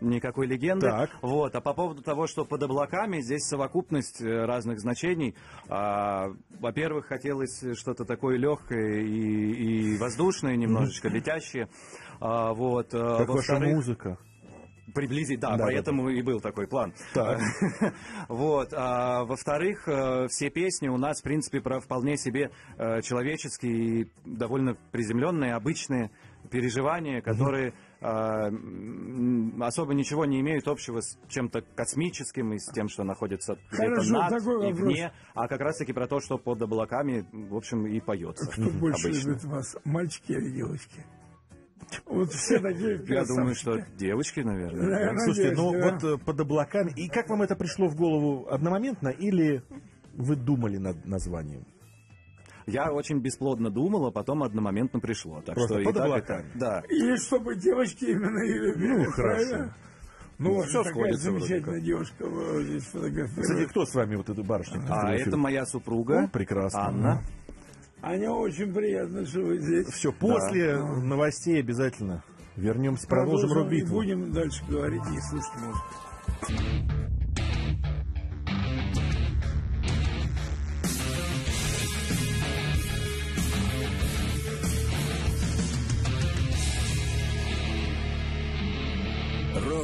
Никакой легенды. Так. Вот. А по поводу того, что под облаками, здесь совокупность э, разных значений. А, во-первых, хотелось что-то такое легкое и, и воздушное, немножечко летящее. А, вот. э, Как ваша во-вторых, музыка. Приблизить, да, Да, поэтому и был такой план. Так. Вот. а, во-вторых, э, все песни у нас, в принципе, про вполне себе э, человеческие, и довольно приземленные, обычные переживания, которые а, м, особо ничего не имеют общего с чем-то космическим и с тем, что находится Хорошо, над такой и вопрос. вне, а как раз-таки про то, что под облаками, в общем, и поется. Кто больше обычно. любит вас, мальчики или девочки? Вот все такие Я думаю, что девочки, наверное. Наверное, Слушайте, ну да. вот э, под облаками. И как вам это пришло в голову одномоментно или вы думали над названием? Я очень бесплодно думал, а потом одномоментно пришло. Так Просто что и под так облаками. это- да. И чтобы девочки именно и любили, Ну, хорошо. правильно? Ну, вот такая сходится замечательная девушка здесь Кстати, фотографирует. кто с вами вот эту барышню? А это моя супруга. О, прекрасно. Анна. Аня, очень приятно, что вы здесь. Все, после новостей обязательно вернемся, продолжим и рок-битву. будем дальше говорить и слушать музыку.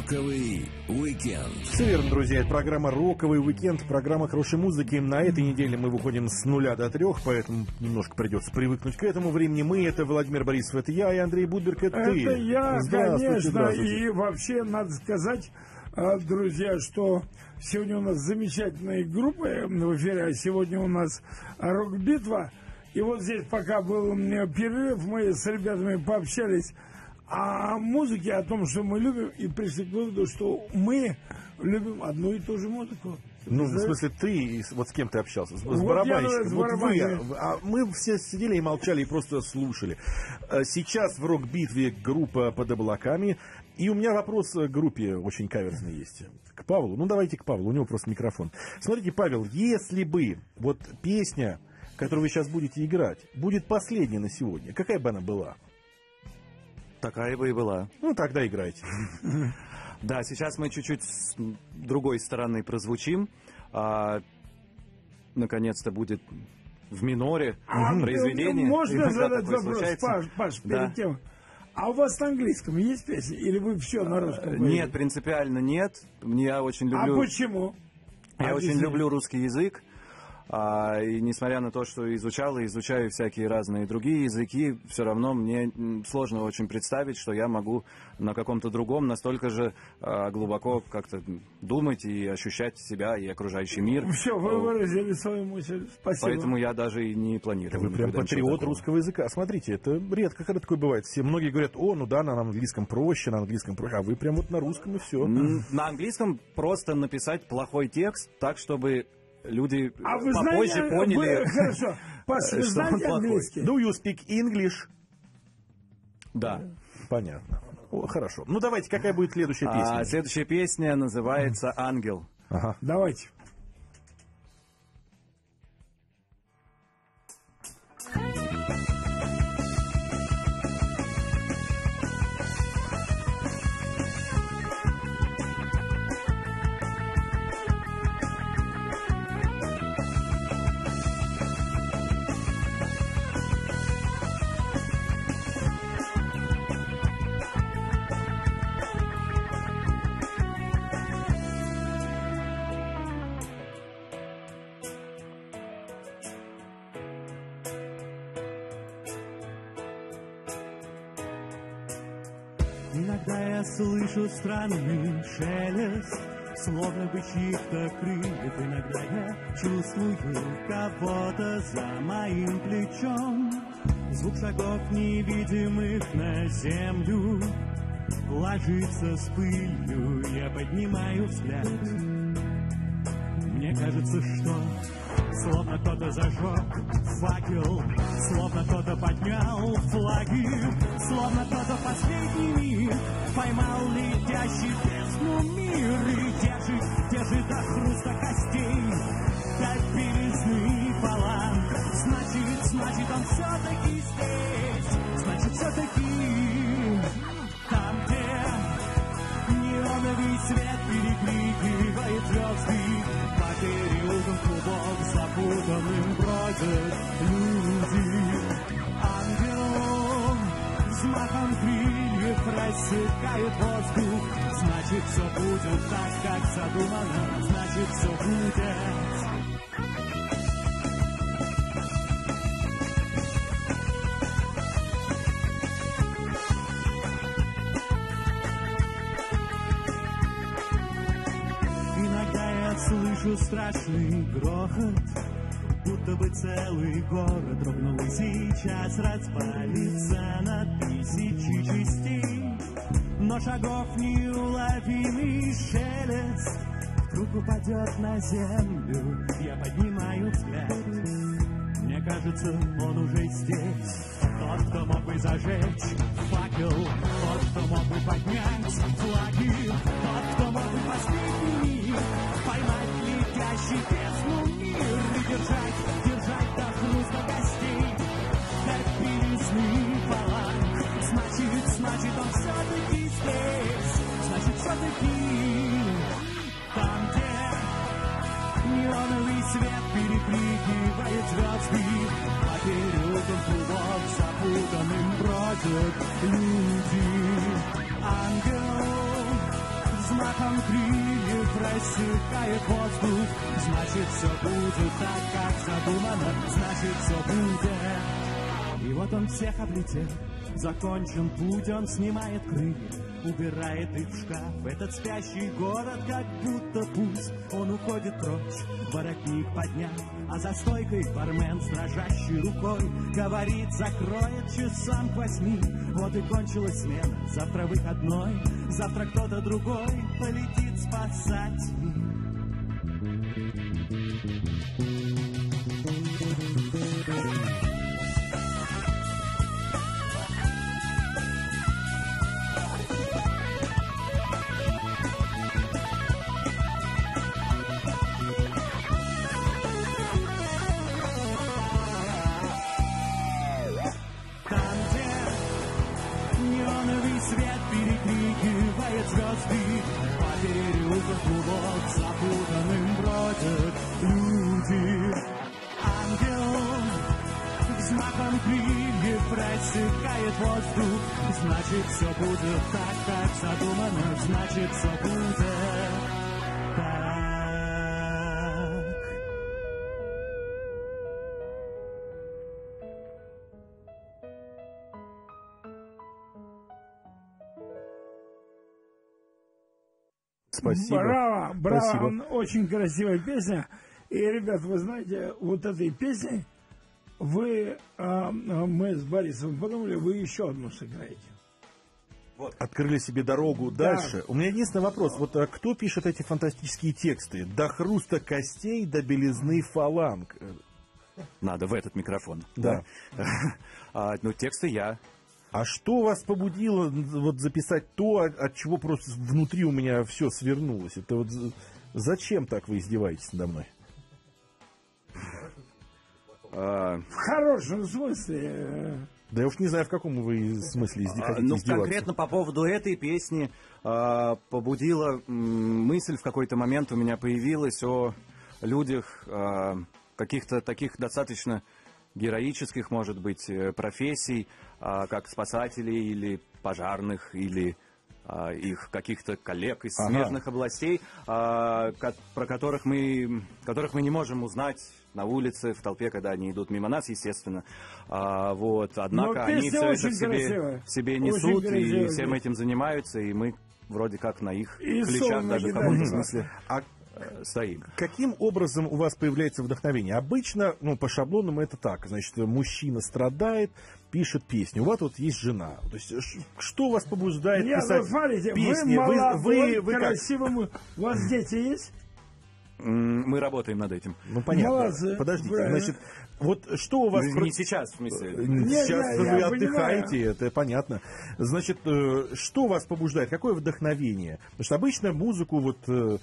Роковый уикенд. Все верно, друзья. Это программа «Роковый уикенд», программа хорошей музыки. На этой неделе мы выходим с нуля до трех, поэтому немножко придется привыкнуть к этому времени. Мы — это Владимир Борисов, это я, и Андрей Будберг — это, ты. Это я, Здравствуйте, конечно. здравствуйте. И вообще, надо сказать, а, друзья, что сегодня у нас замечательные группы в эфире, а сегодня у нас рок-битва. И вот здесь, пока был у меня перерыв, мы с ребятами пообщались о музыке, о том, что мы любим, и пришли к выводу, что мы любим одну и ту же музыку. Ну, в смысле, ты, вот с кем ты общался? С, Вот я, барабанщиком. с Вот вы, барабанщиком. а мы все сидели и молчали, и просто слушали. Э, Сейчас в рок-битве группа «Под облаками». И у меня вопрос к группе очень каверзный есть. К Павлу. Ну, давайте к Павлу, у него просто микрофон. Смотрите, Павел, если бы вот песня, которую вы сейчас будете играть, будет последней на сегодня, какая бы она была? Такая бы и была. Ну, тогда играйте. Да, сейчас мы чуть-чуть с другой стороны прозвучим. А, наконец-то будет в миноре А, произведение. Можно задать вопрос, случается. Паш, Паш, перед Да. тем. А у вас на английском есть песни? Или вы все на русском? Нет, поете? принципиально нет. Я очень А люблю... почему? Я очень Объясни. люблю русский язык. А, и несмотря на то, что изучал и изучаю всякие разные другие языки, все равно мне сложно очень представить, что я могу на каком-то другом настолько же а, глубоко как-то думать и ощущать себя и окружающий мир. Все, вы выразили свою мысль. Спасибо. Поэтому я даже и не планирую. Вы прям патриот русского языка. Смотрите, это редко, когда такое бывает. Все многие говорят, о, ну да, на английском проще, на английском проще. А вы прям вот на русском и все. На английском просто написать плохой текст так, чтобы люди А вы попозже знаете, поняли, вы- хорошо, Паш, вы что он плохой. Do you speak English? Да. Понятно. О, хорошо. Ну давайте, какая будет следующая песня? А следующая песня называется «Ангел». Ага. Давайте. Слышу странный шелест, словно бы чьих-то крыльев. Иногда я чувствую кого-то за моим плечом. Звук шагов невидимых на землю ложится с пылью. Я поднимаю взгляд. Кажется, что Словно кто-то зажег факел, словно кто-то поднял флаги, словно кто-то последний миг поймал летящий в бездну мир и держит, держит до хруста костей, как березный фаланг. Значит, значит, он все-таки здесь, значит, все-таки там, где Неоновый свет перекрикивает звезды По переулкам клубов запутанным бродят люди Ангел взмахом крыльев рассекает воздух. Значит, все будет так, как задумано. Значит, все будет страшный грохот, будто бы целый город дрогнул и сейчас развалится на тысячи частей. Но шагов неуловимый шелест вдруг упадет на землю. Я поднимаю взгляд. Мне кажется, он уже здесь. Тот, кто мог бы зажечь факел, тот, кто мог бы поднять флаги, все-таки там, где Неоновый свет перекрикивает звезды По переулкам клубов запутанным бродят люди Ангел взмахом крыльев рассекает воздух. Значит, все будет так, как задумано, значит, все будет. И вот он всех облетел, закончен путь, он снимает крылья, убирает их в шкаф. Этот спящий город как будто пусть, он уходит прочь, воротник подняв, а за стойкой бармен с дрожащей рукой говорит, закроет часам к восьми. Вот и кончилась смена, завтра выходной, завтра кто-то другой полетит спасать. Спасибо. Браво, браво, Спасибо. он- очень красивая песня. И, ребят, вы знаете, вот этой песней вы, а, а, мы с Борисом подумали, вы еще одну сыграете. Открыли себе дорогу Да. дальше. У меня единственный вопрос. Вот а кто пишет эти фантастические тексты? До хруста костей, до белизны фаланг. Э, Надо в этот микрофон. Да. А, ну, тексты я. А что вас побудило вот записать то, от, чего просто внутри у меня все свернулось? Это вот зачем так вы издеваетесь надо мной? А, В хорошем смысле. э, Да я уж не знаю, в каком вы смысле изде- А, хотите Ну, издеваться. конкретно по поводу этой песни а, побудила мысль в какой-то момент у меня появилась о людях каких-то таких достаточно героических, может быть, э, профессий, а, как спасателей или пожарных, или а, их каких-то коллег из Ага. смежных областей, а, про которых мы, которых мы не можем узнать на улице, в толпе, когда они идут мимо нас, естественно. Вот, однако Но они песня все это в себе, в себе Очень несут и всем этим занимаются, и мы вроде как на их И плечах даже в каком-то смысле А стоим. Каким образом у вас появляется вдохновение? Обычно, ну, по шаблонам это так. Значит, мужчина страдает, пишет песню. У вас вот есть жена. То есть, что вас побуждает Нет, писать ну, смотрите, песни? вы молодой, вы, вы красивый, у вас дети есть? Мы работаем над этим. Ну, понятно. Молодцы, Подождите, правильно. значит, вот что у вас... Ну, Не сейчас, в смысле. Э, Нет, Сейчас я- вы я отдыхаете, понимаю. это понятно. Значит, э, что вас побуждает? Какое вдохновение? Потому что обычно музыку вот э,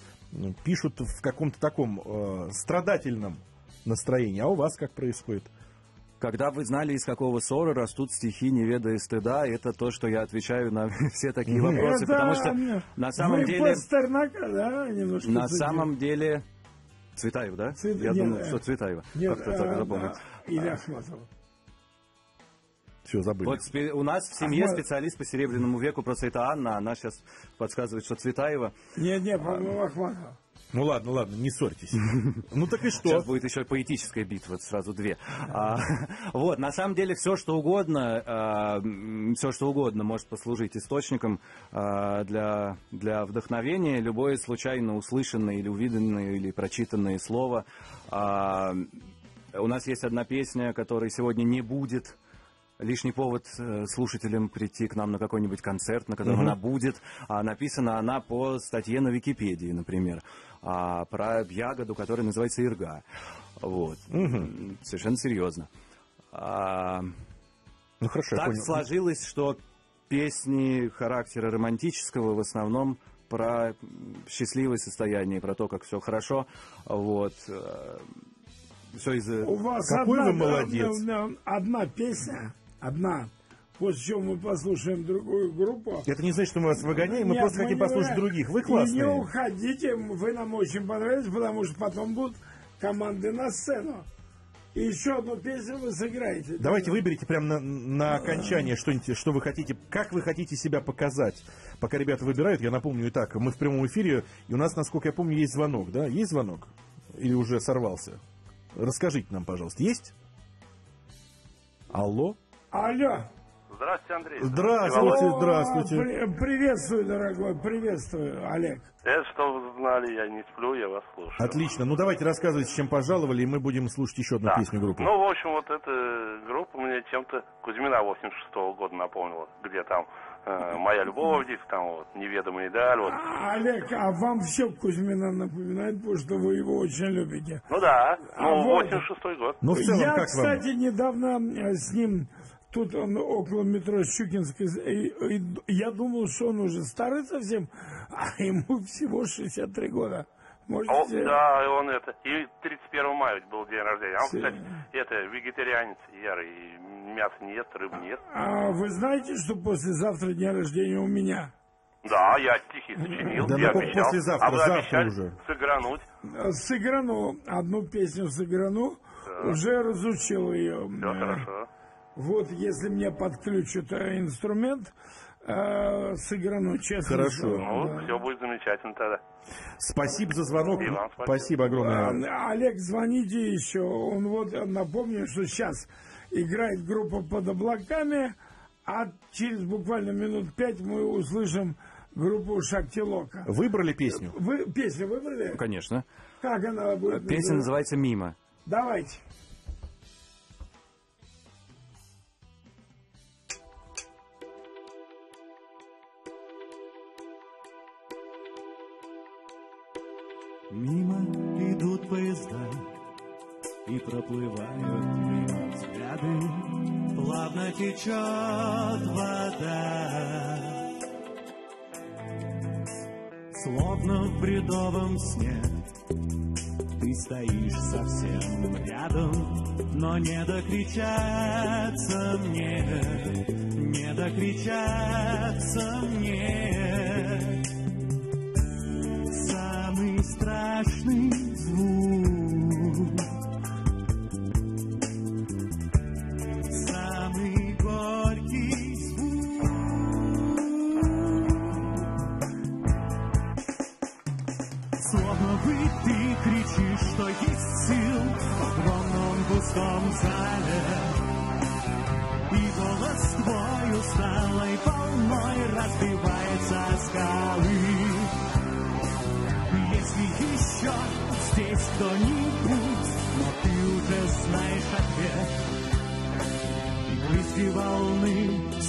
пишут в каком-то таком э, страдательном настроении. А у вас как происходит? Когда вы знали, из какого ссора растут стихи, не ведая стыда, это то, что я отвечаю на все такие вопросы. Это, Потому что на самом вы деле... Да, На самом деле... Цветаев, да? Цвет- Я нет, думаю, э, что Цветаева. Как-то так а, запомнил. да, Или Ахматова. Все, забыли. Вот у нас в семье Ахмат- специалист по Серебряному веку, просто это Анна, она сейчас подсказывает, что Цветаева. Нет, нет, по-моему, Ахматова. Ну ладно, ладно, не ссорьтесь. Ну так и что? Сейчас будет еще поэтическая битва, сразу две. А, вот, на самом деле все, что угодно, все, что угодно может послужить источником а, для, для вдохновения. Любое случайно услышанное или увиденное, или прочитанное слово. А, у нас есть одна песня, которой сегодня не будет. Лишний повод э, слушателям прийти к нам на какой-нибудь концерт, на котором Мгм. она будет. А написана она по статье на Википедии, например, а, про ягоду, которая называется ирга. Вот. М, Совершенно серьезно. А, Ну хорошо, я так понял. сложилось, что песни характера романтического в основном про счастливое состояние, про то, как все хорошо. Вот. Все из-за... У вас Какой одна, вы молодец. да, одна песня, одна, после чего мы послушаем другую группу. Это не значит, что мы вас выгоняем, мы Нет, просто хотим не послушать выгоняем. других. Вы И не классные. уходите, вы нам очень понравились, потому что потом будут команды на сцену. И еще одну песню вы сыграете. Давайте выберите прямо на, на окончание что-нибудь, что вы хотите, как вы хотите себя показать. Пока ребята выбирают, я напомню и так, мы в прямом эфире, и у нас, насколько я помню, есть звонок, да? Есть звонок? Или уже сорвался? Расскажите нам, пожалуйста, есть? Алло? Алло. Здравствуйте, Андрей. Здравствуйте, О, здравствуйте. при- приветствую, дорогой, приветствую, Олег. Это что вы знали, я не сплю, я вас слушаю. Отлично. Ну давайте рассказывайте, с чем пожаловали, и мы будем слушать еще одну Да. песню группы. Ну, в общем, вот эта группа мне чем-то Кузьмина 86 года напомнила, где там э, «Моя любовь», там вот «Неведомый даль», вот. А, Олег, а вам все Кузьмина напоминает, потому что вы его очень любите. Ну да, А ну, вот. 86 год. Ну, в целом, Я, как вам? кстати, недавно э, с ним тут он около метро Щукинской, и- и я думал, что он уже старый совсем, а ему всего 63 года. О, Можете? да, и он это. И 31 мая ведь был день рождения. А он, кстати, это, вегетарианец ярый. и Мяса не ест, рыбы не ест. А вы знаете, что послезавтра день рождения у меня? Да, я стихи сочинил, Да я ну, обещал. послезавтра, а вы завтра обещали уже. сыгрануть. Э, Сыграну, одну песню сыграну, уже разучил ее. Все хорошо. Вот, если мне подключат инструмент, э, сыграну, честно. Хорошо. Ну, да. все будет замечательно тогда. Спасибо за звонок. И вам спасибо. Спасибо огромное. А, Олег, звоните еще. Он вот э, напомню, что сейчас играет группа под облаками, а через буквально минут пять мы услышим группу Шактилока. Выбрали песню? Вы песню выбрали? Ну, конечно. Как она будет? Песня называется «Мимо». Давайте. Мимо идут поезда И проплывают мимо взгляды. Плавно течет вода. Словно в бредовом сне Ты стоишь совсем рядом Но не докричаться мне Не докричаться мне страшный звук,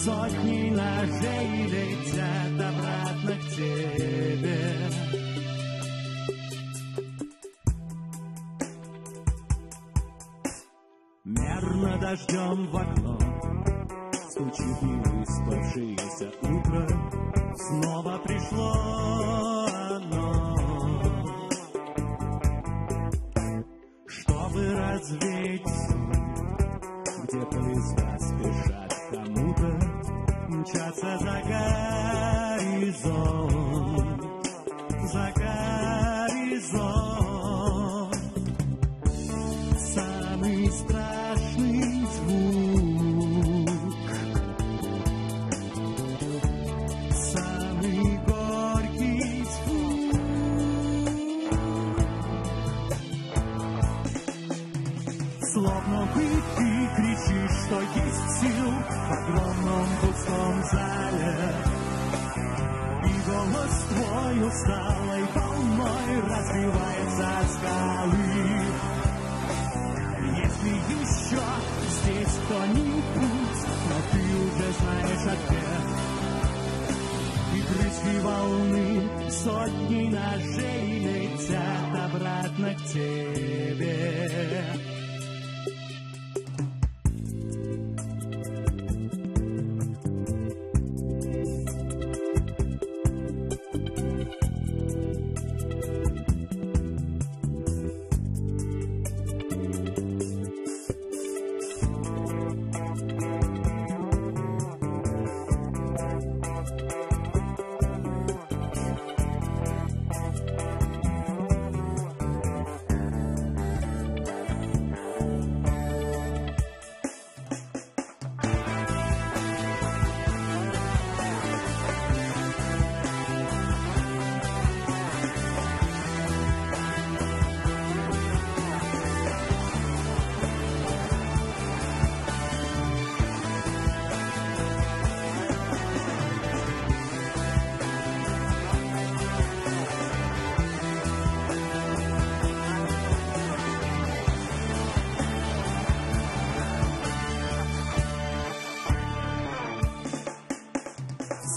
волны сотни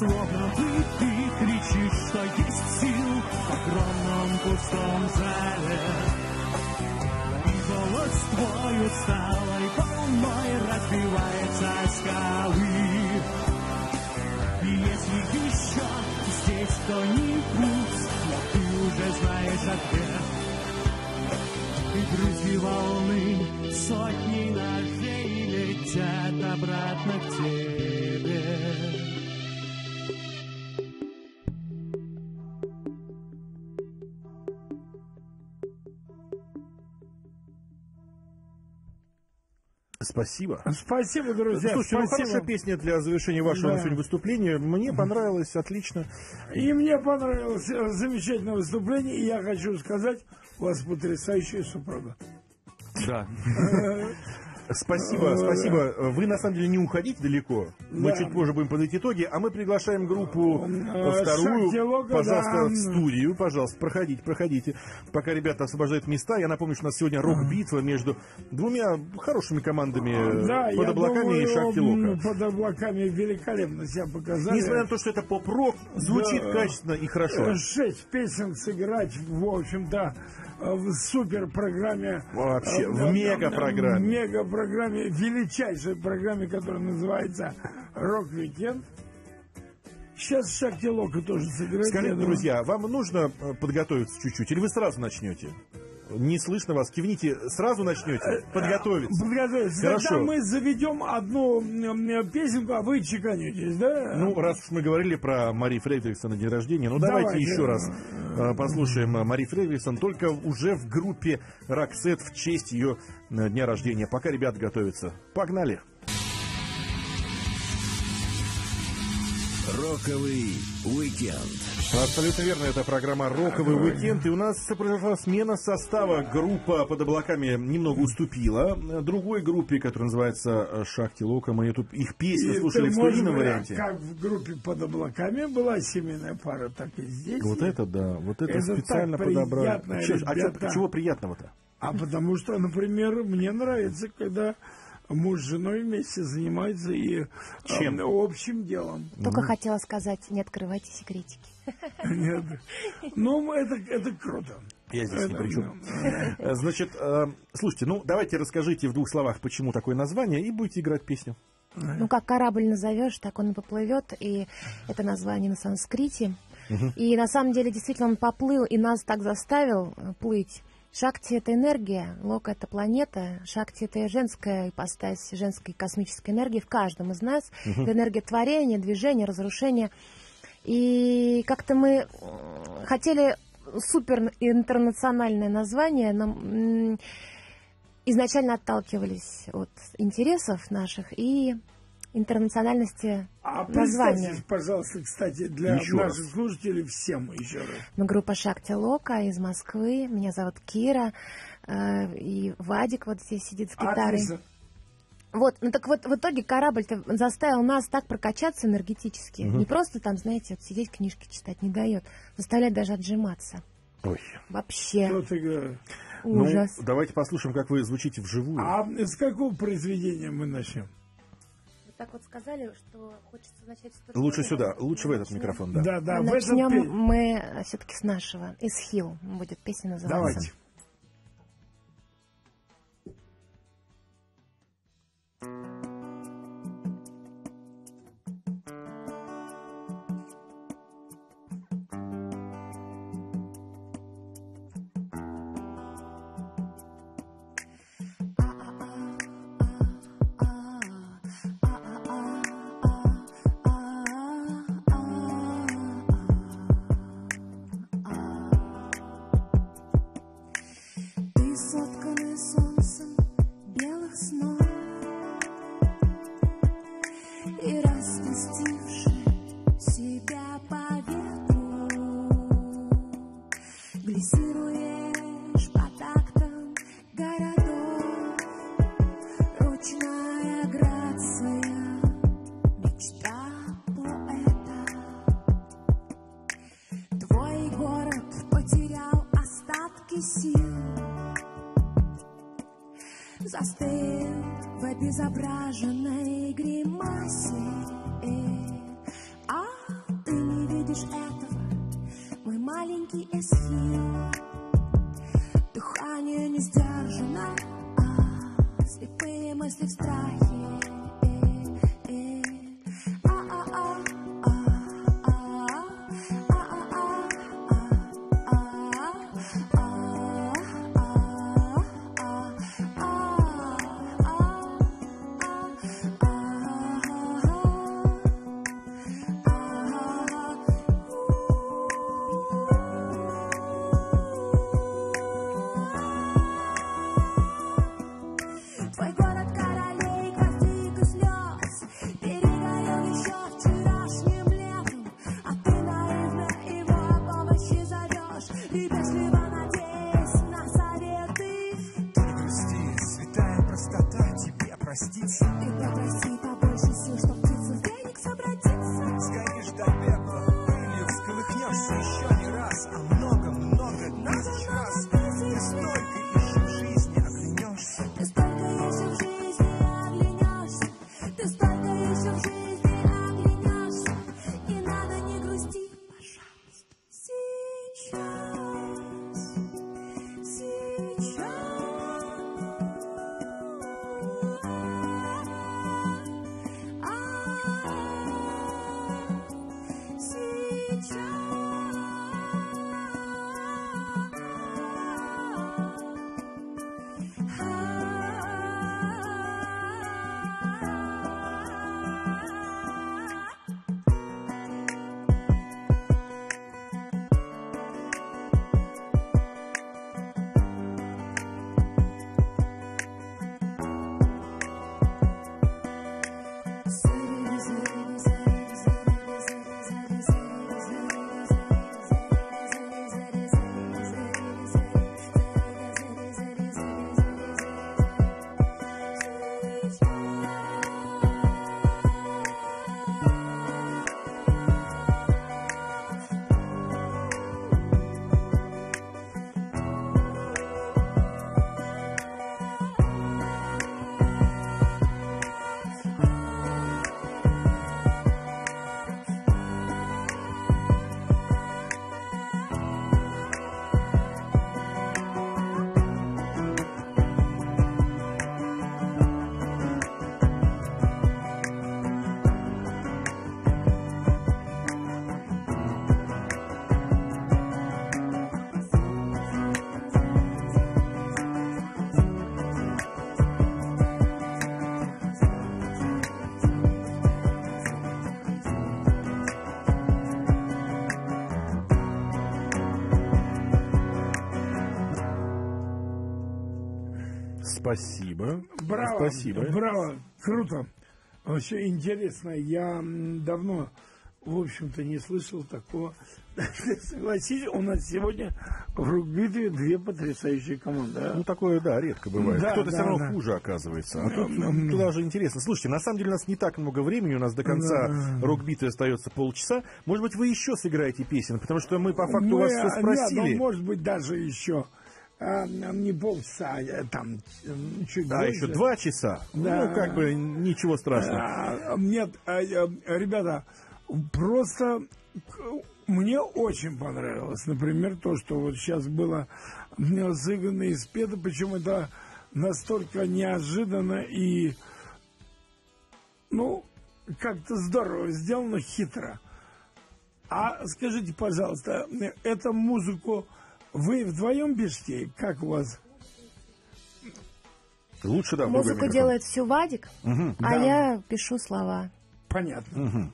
Словно бы ты кричишь, что есть сил В огромном пустом зале. И голос твой усталой волной Разбивается скалы. И если еще здесь кто-нибудь Но ты уже знаешь ответ. И брызги волны сотни ножей Летят обратно к тебе Спасибо. Спасибо, друзья. Слушайте, ну спасибо. хорошая песня для завершения вашего Да. сегодня выступления. Мне понравилось, отлично. И мне понравилось э, замечательное выступление. И я хочу сказать, у вас потрясающая супруга. Да. Спасибо, спасибо. Вы на самом деле не уходите далеко. Мы Да. чуть позже будем подводить итоги, а мы приглашаем группу Э, вторую. Пожалуйста, да. в студию, пожалуйста, проходите, проходите. Пока ребята освобождают места, я напомню, что у нас сегодня рок-битва между двумя хорошими командами Да, под облаками думаю, и Shakti м, Loka. Под облаками великолепно себя показали. Несмотря на то, что это поп-рок, звучит Да. качественно и хорошо. Э, Шесть песен сыграть, в общем-то, э, в супер программе. Вообще, в мега-программе. В мега-программе, величайшей программе, которая называется «Рок-викенд». Сейчас Shakti Loka тоже сыграет. Скажите, друзья, вам нужно э, подготовиться чуть-чуть, или вы сразу начнете? Не слышно вас. Кивните, сразу начнете подготовиться. Подготовиться. Хорошо. Тогда мы заведем одну песенку, а вы чеканетесь, да? Ну, раз уж мы говорили про Мари Фредериксон на день рождения, ну давайте, Давайте. еще раз э, послушаем э, Мари Фредериксон, только уже в группе Роксет в честь ее э, дня рождения. Пока ребята готовятся. Погнали! Роковый уикенд. Абсолютно верно, это программа «Роковый уикенд». И у нас произошла смена состава. Группа «Под облаками» немного уступила другой группе, которая называется э, «Шахти Лока». Мы эту, их песню И слушали в студийном варианте. Как в группе под облаками была семейная пара, так и здесь. Вот это да, вот это, Это специально подобрали. ж, а чё- ребята. чего приятного-то? А потому что, например, мне нравится, когда муж с женой вместе занимаются и э, Чем? общим делом. Только хотела сказать, не открывайте секретики. Нет. Ну, это, это круто. Я здесь Это, при чем. Значит, э, слушайте, ну давайте расскажите в двух словах, почему такое название, и будете играть песню. Ну, как корабль назовешь, так он и поплывет. И это название на санскрите. И на самом деле, действительно, он поплыл и нас так заставил э, плыть. Шакти — это энергия, Лока — это планета, Шакти — это женская ипостась женской космической энергии в каждом из нас. Это энергия творения, движения, разрушения. И как-то мы хотели супер интернациональное название, но м, изначально отталкивались от интересов наших и интернациональности А названия. пожалуйста, кстати, для Еще наших раз. слушателей всем еще раз. Мы группа Шакти Лока из Москвы. Меня зовут Кира. э, И Вадик вот здесь сидит с гитарой. Отлично. Вот, ну так вот в итоге корабль-то заставил нас так прокачаться энергетически. Не просто там, знаете, вот сидеть книжки читать не дает. Заставляет даже отжиматься. Ой. Вообще Что ты говоришь? ужас. Ну, давайте послушаем, как вы звучите вживую. А с какого произведения мы начнем? Вы так вот сказали, что хочется начать с Лучше сюда, лучше в этот микрофон, да. Да, да, в этот Начнем пе- мы все-таки с нашего. Из Хилл будет песня называться. Давайте. Ты Браво, Спасибо. браво, круто. Вообще интересно, я давно, в общем-то, не слышал такого. Согласитесь, у нас сегодня в рок-битве две потрясающие команды. а? Ну, такое, да, редко бывает. Да, Кто-то да, все равно да. хуже оказывается. А Да, тут да, да. даже интересно. Слушайте, на самом деле у нас не так много времени, у нас до конца Да. рок-битвы остается полчаса. Может быть, вы еще сыграете песен, потому что мы по факту Мы, вас все а, спросили. нет, ну, может быть, даже еще а, не полчаса, а, там м, чуть Да, больше. еще два часа. Да. Ну, как бы ничего страшного. А, Нет, а, а, ребята, просто мне очень понравилось, например, то, что вот сейчас было сыграно и спето, причем это настолько неожиданно и, ну, как-то здорово сделано, хитро. А скажите, пожалуйста, эту музыку вы вдвоем пишете? Как у вас? Лучше, да, Музыку делает всю Вадик, Мгм. а Да. я пишу слова. Понятно. Мгм.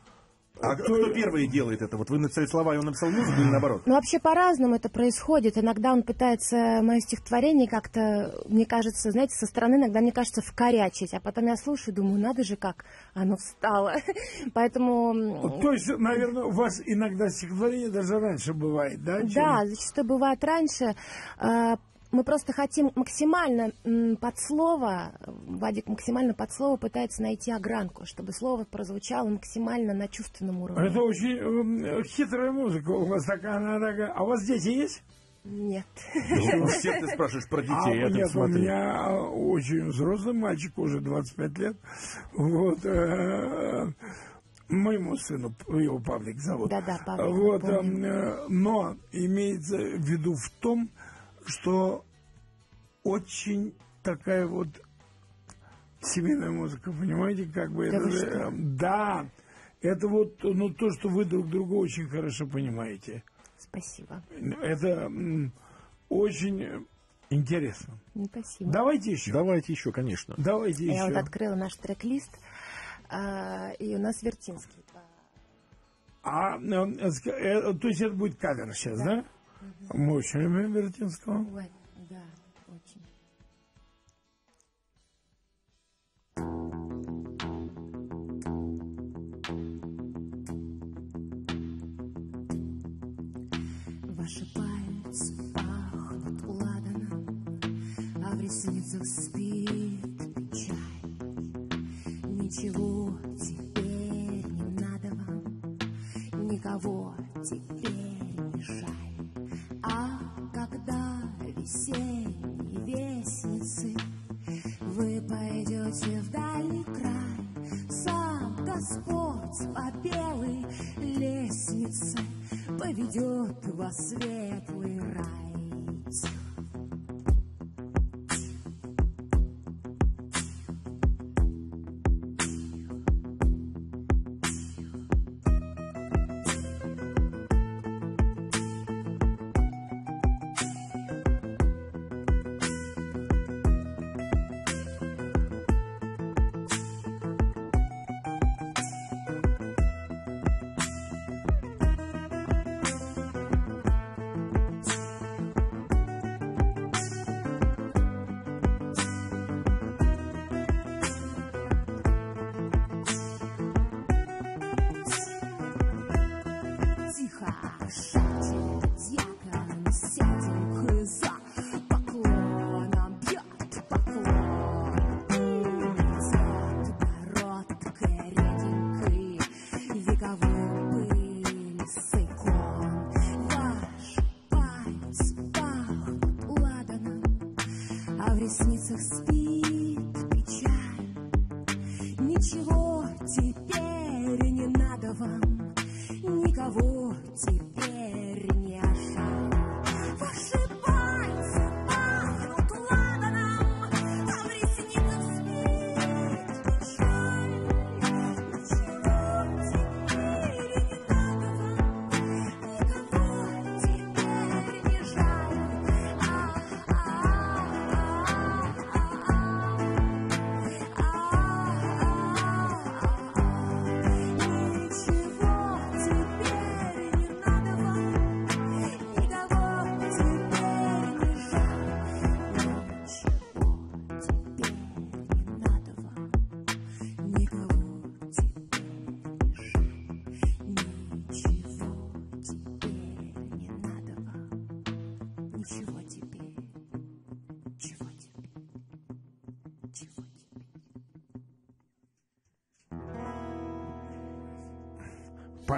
А кто первый делает это? Вот вы написали слова, и он написал музыку или наоборот? Ну, вообще по-разному это происходит. Иногда он пытается мое стихотворение как-то, мне кажется, знаете, со стороны иногда, мне кажется, вкорячить. А потом я слушаю думаю, надо же, как оно встало. Поэтому... То есть, наверное, у вас иногда стихотворение даже раньше бывает, да? чем- Да, зачастую бывает раньше. А, Мы просто хотим максимально под слово, Вадик максимально под слово пытается найти огранку, чтобы слово прозвучало максимально на чувственном уровне. Это очень эм, хитрая музыка у вас такая, она такая. А у вас дети есть? Нет. У всех ты спрашиваешь про детей, а, я нет, у смотрю. меня э, очень взрослый мальчик, уже 25 лет. Вот. э, Моему сыну, его Павлик зовут. Да-да, Павлик, Вот, помню. э, но имеется в виду в том, что очень такая вот семейная музыка, понимаете, как бы Да это, же, что? э, да, это вот, ну, то, что вы друг друга очень хорошо понимаете. Спасибо. Это очень э, интересно. Ну, Спасибо. Давайте еще. Давайте еще, конечно. Давайте Я еще. вот открыла наш трек-лист, а, и у нас Вертинский. А, э, ск- э, то есть это будет кавер сейчас, да? Мы очень Вертинского. Ой, да, очень. Ваши пальцы пахнут ладаном, а в ресницах спит печаль. Ничего теперь не надо вам, никого теперь когда весенние вестницы. Вы пойдете в дальний край, сам Господь по белой лестнице поведет вас светлый никого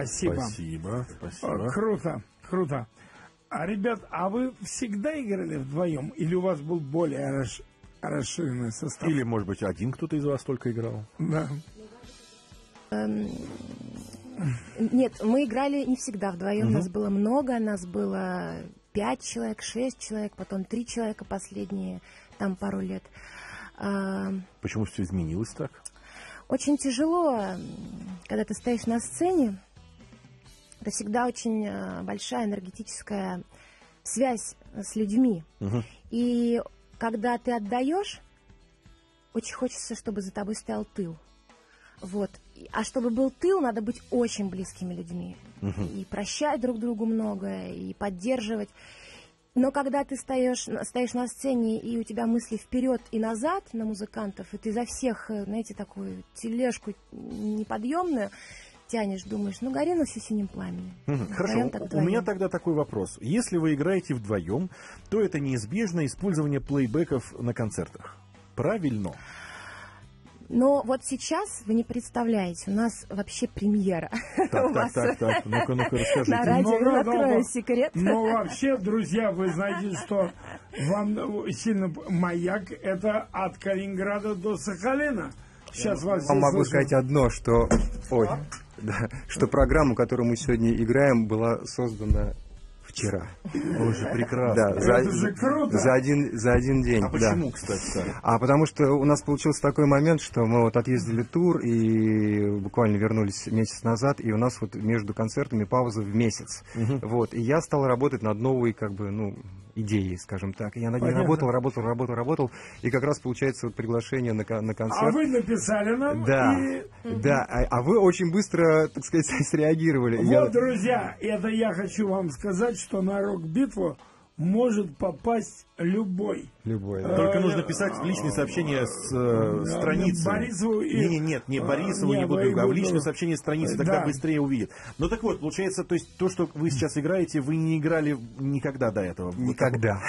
Спасибо. Спасибо, спасибо. Круто, круто. А, ребят, а вы всегда играли вдвоем? Или у вас был более расш- расширенный состав? Или, может быть, один кто-то из вас только играл? Да. Эм, Нет, мы играли не всегда вдвоем, Мгм. нас было много, нас было пять человек, шесть человек, потом три человека последние, там пару лет. А, Почему все изменилось так? Очень тяжело, когда ты стоишь на сцене, это всегда очень э, большая энергетическая связь с людьми. Мгм. И когда ты отдаешь, очень хочется, чтобы за тобой стоял тыл. Вот. А чтобы был тыл, надо быть очень близкими людьми. Мгм. И прощать друг другу многое, и поддерживать. Но когда ты стоишь, на- стоишь на сцене, и у тебя мысли вперед и назад на музыкантов, и ты за всех, э, знаете, такую тележку неподъемную тянешь, думаешь, ну гори на все синим пламенем. Мгм. Хорошо, Вдвоем у меня тогда такой вопрос. Если вы играете вдвоем, то это неизбежно использование плейбеков на концертах. Правильно? Но вот сейчас вы не представляете, у нас вообще премьера. Так, У так, вас так, так. Ну-ка, ну-ка, расскажите. На радио Ну, я да, открою да, секрет. Но вообще, друзья, вы знаете, что вам сильно маяк это от Калининграда до Сахалина. Сейчас вас Вам здесь могу слышно. сказать одно, что... Ой, да, что программа, которую мы сегодня играем, была создана вчера. Боже, прекрасно. Да, за, Это же круто. за один, за один день. А да. почему, кстати, Сара? А потому что у нас получился такой момент, что мы вот отъездили тур и буквально вернулись месяц назад, и у нас вот между концертами пауза в месяц. Вот, и я стал работать над новой, как бы, ну, идеей, скажем так. Я над ней работал, работал, работал, работал, и как раз получается вот приглашение на, на концерт. А вы написали нам Да, и... да, а, а вы очень быстро, так сказать, среагировали. Вот, Я- друзья, это я хочу вам сказать, что на рок-битву может попасть любой. Любой, да. Только нужно писать в личные сообщения с э, Да, страницы. Борисову и- Не, не, нет, не А, Борисову, не, не буду, вы- а в буду- личные сообщения страницы, тогда Да. быстрее увидит. Ну так вот, получается, то есть то, что вы сейчас играете, вы не играли никогда до этого. Никогда.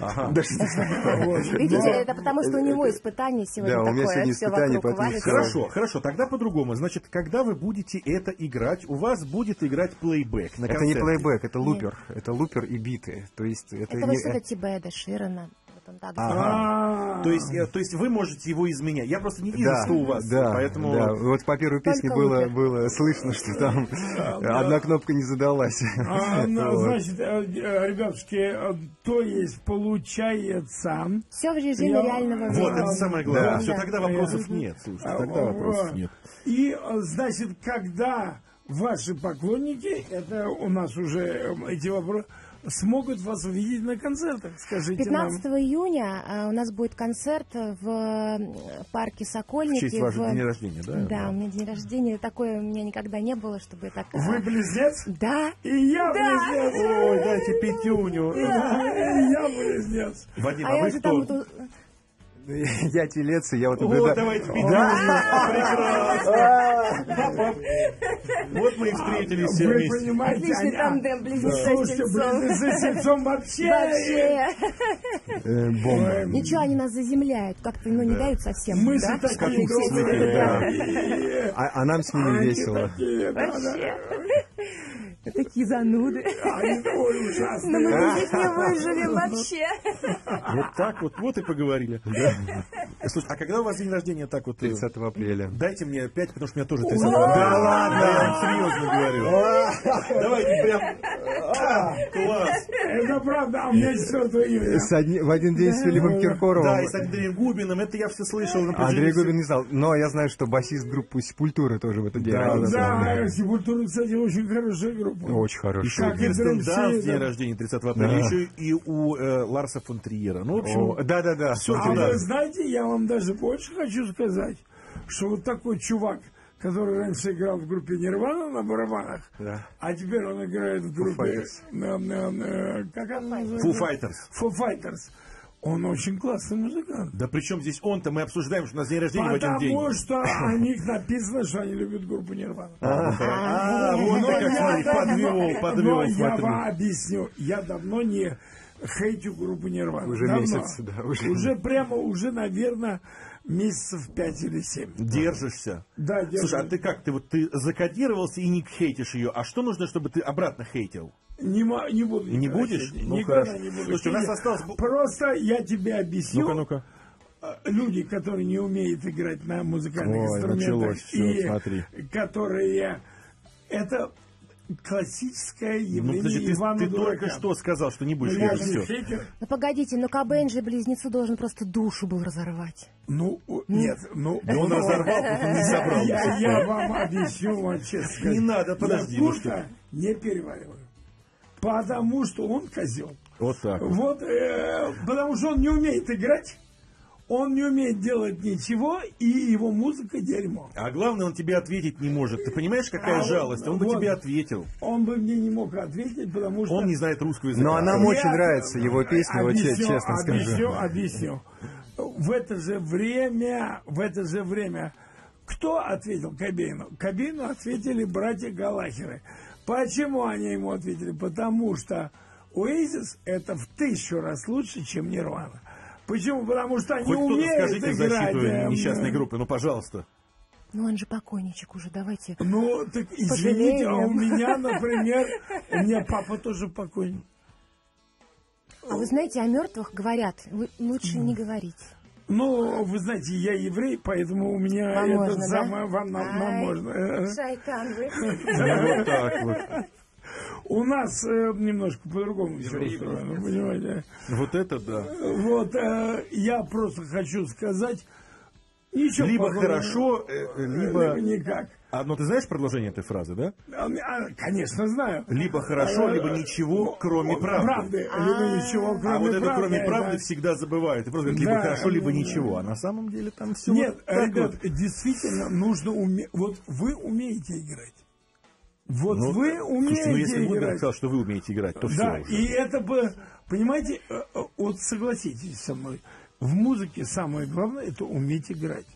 Да. Да такое? Видите, это потому, что у него испытание сегодня Да, у меня такое, сегодня все испытание, вокруг поэтому. Хорошо, хорошо, тогда по-другому. Значит, когда вы будете это играть, у вас будет играть плейбэк на Это не плейбэк, это лупер. Это лупер и биты. То есть это, Это что-то Эда Ширана. Вот он так Ага. То есть, э, то есть вы можете его изменять. Я просто не вижу, Да, что у вас. да, поэтому да. Вот по первой песне Только было, было слышно, что там одна кнопка не задалась. а, ну, Вот. значит, э, э, ребятушки, то есть получается... Все в режиме Я- реального Вот, времени. это самое главное. Да. Все, Да. тогда вопросов нет. Слушайте, А, тогда вопросов нет. И, значит, когда ваши поклонники, это у нас уже эти вопросы, смогут вас увидеть на концертах, скажите 15 нам. июня э, у нас будет концерт в э, парке В Сокольники. честь вашего в- дня рождения, да? Да, у меня день рождения. Такое у меня никогда не было, чтобы так... э, Вы близнец? Да. И я близнец. Ой, дайте пятюню. И я близнец. Вадим, А а вы кто? там... Я телец, и я вот Вот, наблюдаю. давайте пятюню. Прекрасно. Вот мы и встретились все вместе. Отличный тандем, близнецы с близнецы с тельцом вообще. Вообще. Э, Бомба. Ничего, они нас заземляют. Как-то, ну, не дают совсем. Да. И- А, а нам с ними весело. Вообще. Такие зануды. Они ой, Но ужасные. мы без них не выживем вообще. Вот так вот, вот и поговорили. Слушай, а когда у вас день рождения так вот? э, 30 апреля. Дайте мне 5, потому что у меня тоже 30 Да ладно, я вам серьезно говорю. Давайте прям... А, Класс. Это правда, а у меня 4 июня. С одни- в один день с Филиппом Киркоровым. Да, и с Андреем Губиным, это я все слышал. Андрей Губин не знал. Но я знаю, что басист группы Сепультуры тоже в этот день. Да. Да, Сепультура, кстати, очень хорошая группа. Очень. Как Кирстен и да. день рождения 30 апреля, Да. еще и у э, Ларса фон Триера. Ну, в общем, Да, да, да. Всё А туда. вы знаете, я вам даже больше хочу сказать, что вот такой чувак, который раньше играл в группе Нирвана на барабанах, Да. а теперь он играет в группе... Fighters. на- на- на- Он очень классный музыкант. Да при чем здесь он-то? Мы обсуждаем, что у нас день рождения в один день. Потому что о них написано, что они любят группу Нирвана. А, вот ты как подвел, подвел, я вам объясню. Я давно не хейтю группу Нирвана. Уже Давно. месяц, да, уже. Уже прямо, уже, наверное, месяцев пять или семь. Держишься. Да, Слушай, а ты как? Ты вот ты закодировался и не хейтишь ее. А что нужно, чтобы ты обратно хейтил? Не, не буду. Не будешь? хейтить. Ну, Никогда хорошо. не буду. Слушайте, у нас осталось Просто я тебе объясню. Ну-ка, ну-ка. э, Люди, которые не умеют играть на музыкальных Ой, инструментах началось всё, и смотри. которые это классическое Ну, явление подожди, ты, Ивана ты Дурака. только что сказал, что не будешь Ну, не Всё. хейтер. Ну погодите, ну Кобейн же близнецу должен просто душу был разорвать. Ну, нет, ну... Да он разорвал, просто не собрал. Я, я вам объясню, вот честно сказать. Не надо, подожди, ну Я что? Курта не перевариваю. Потому что он козел. Вот так. вот. Вот, э, потому что он не умеет играть, он не умеет делать ничего, и его музыка дерьмо. А главное, он тебе ответить не может. Ты понимаешь, какая А жалость? Он бы вот. тебе ответил. Он бы мне не мог ответить, потому что... Он не знает русского языка. Но нам Я- очень нравится его песня, вот че- Объясню, честно скажу. Объясню, объясню. В это же время, в это же время, кто ответил Кобейну? Кобейну ответили братья Галахеры. Почему они ему ответили? Потому что Оазис это в тысячу раз лучше, чем Нирвана. Почему? Потому что они Хоть кто-то умеют скажите играть. защиту несчастной группы, ну пожалуйста. Ну он же покойничек уже, давайте. Ну, так извините, а у меня, например, у меня папа тоже покойник. А вы знаете, о мертвых говорят, вы лучше не говорить. Ну, вы знаете, я еврей, поэтому у меня Вам это можно, да? самое, вам, нам, нам Ай, можно. Шайтан вы. Вот так вот. У нас э, немножко по-другому все устроено, понимаете? Вот это да. Вот, э, я просто хочу сказать, ничего Либо плохого- хорошо, э, э, либо... никак. А, ну ты знаешь продолжение этой фразы, да? А, а, конечно, знаю. Либо хорошо, А, либо ничего, кроме правды. Правды, либо ничего, кроме а вот это кроме правды да. всегда забывают. И просто говорят, либо Да, хорошо, либо да, ничего. А на самом деле там все Нет, вот так ребят, вот. действительно нужно уметь. Вот вы умеете играть. Вот Ну, вы слушайте, умеете ну если играть. сказал, что вы умеете играть, то да, все уже. и это бы, понимаете, э, э, вот согласитесь со мной, в музыке самое главное это уметь играть.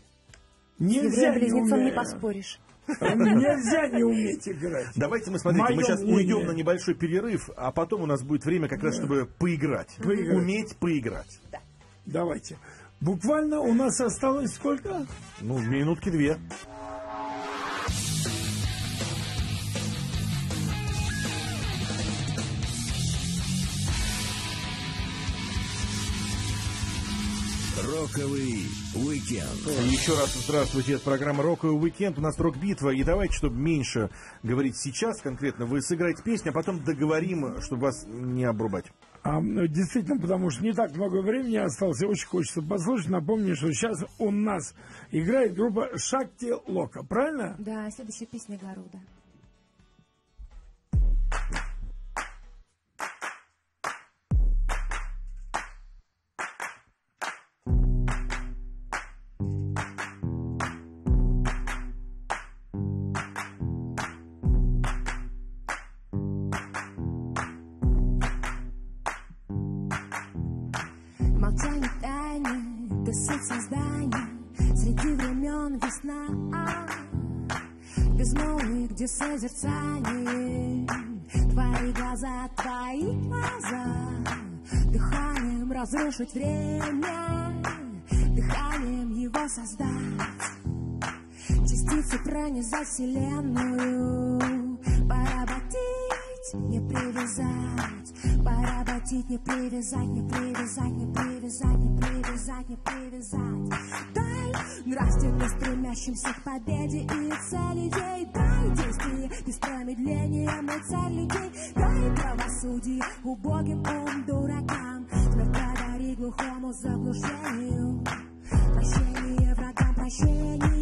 С Нельзя не, близнецом не уме- поспоришь. Нельзя не уметь играть. Давайте мы, смотрите, мы Моё сейчас мнение. уйдем на небольшой перерыв, а потом у нас будет время как раз, чтобы поиграть. Поиграть. Уметь поиграть. Давайте. Буквально у нас осталось сколько? Ну, минутки две. Роковый уикенд. Еще раз здравствуйте, это программа «Роковый уикенд». У нас рок-битва. И давайте, чтобы меньше говорить сейчас конкретно, вы сыграете песню, а потом договорим, чтобы вас не обрубать. А, ну, действительно, потому что не так много времени осталось, и очень хочется послушать. Напомню, что сейчас у нас играет группа Шакти Лока, правильно? Да, следующая песня Гаруда. Где созерцание Твои глаза, твои глаза. Дыханием разрушить время. Дыханием его создать. Частицы пронизать вселенную. Поработить, не привязать Поработить, не привязать, не привязать, не привязать, не привязать, не привязать Дай нравственно стремящимся к победе и цели. Ей Дай действие без промедления, мой царь людей. Дай правосудие убогим ум дуракам. Смерть подари глухому заблуждению. Прощение врагам, прощение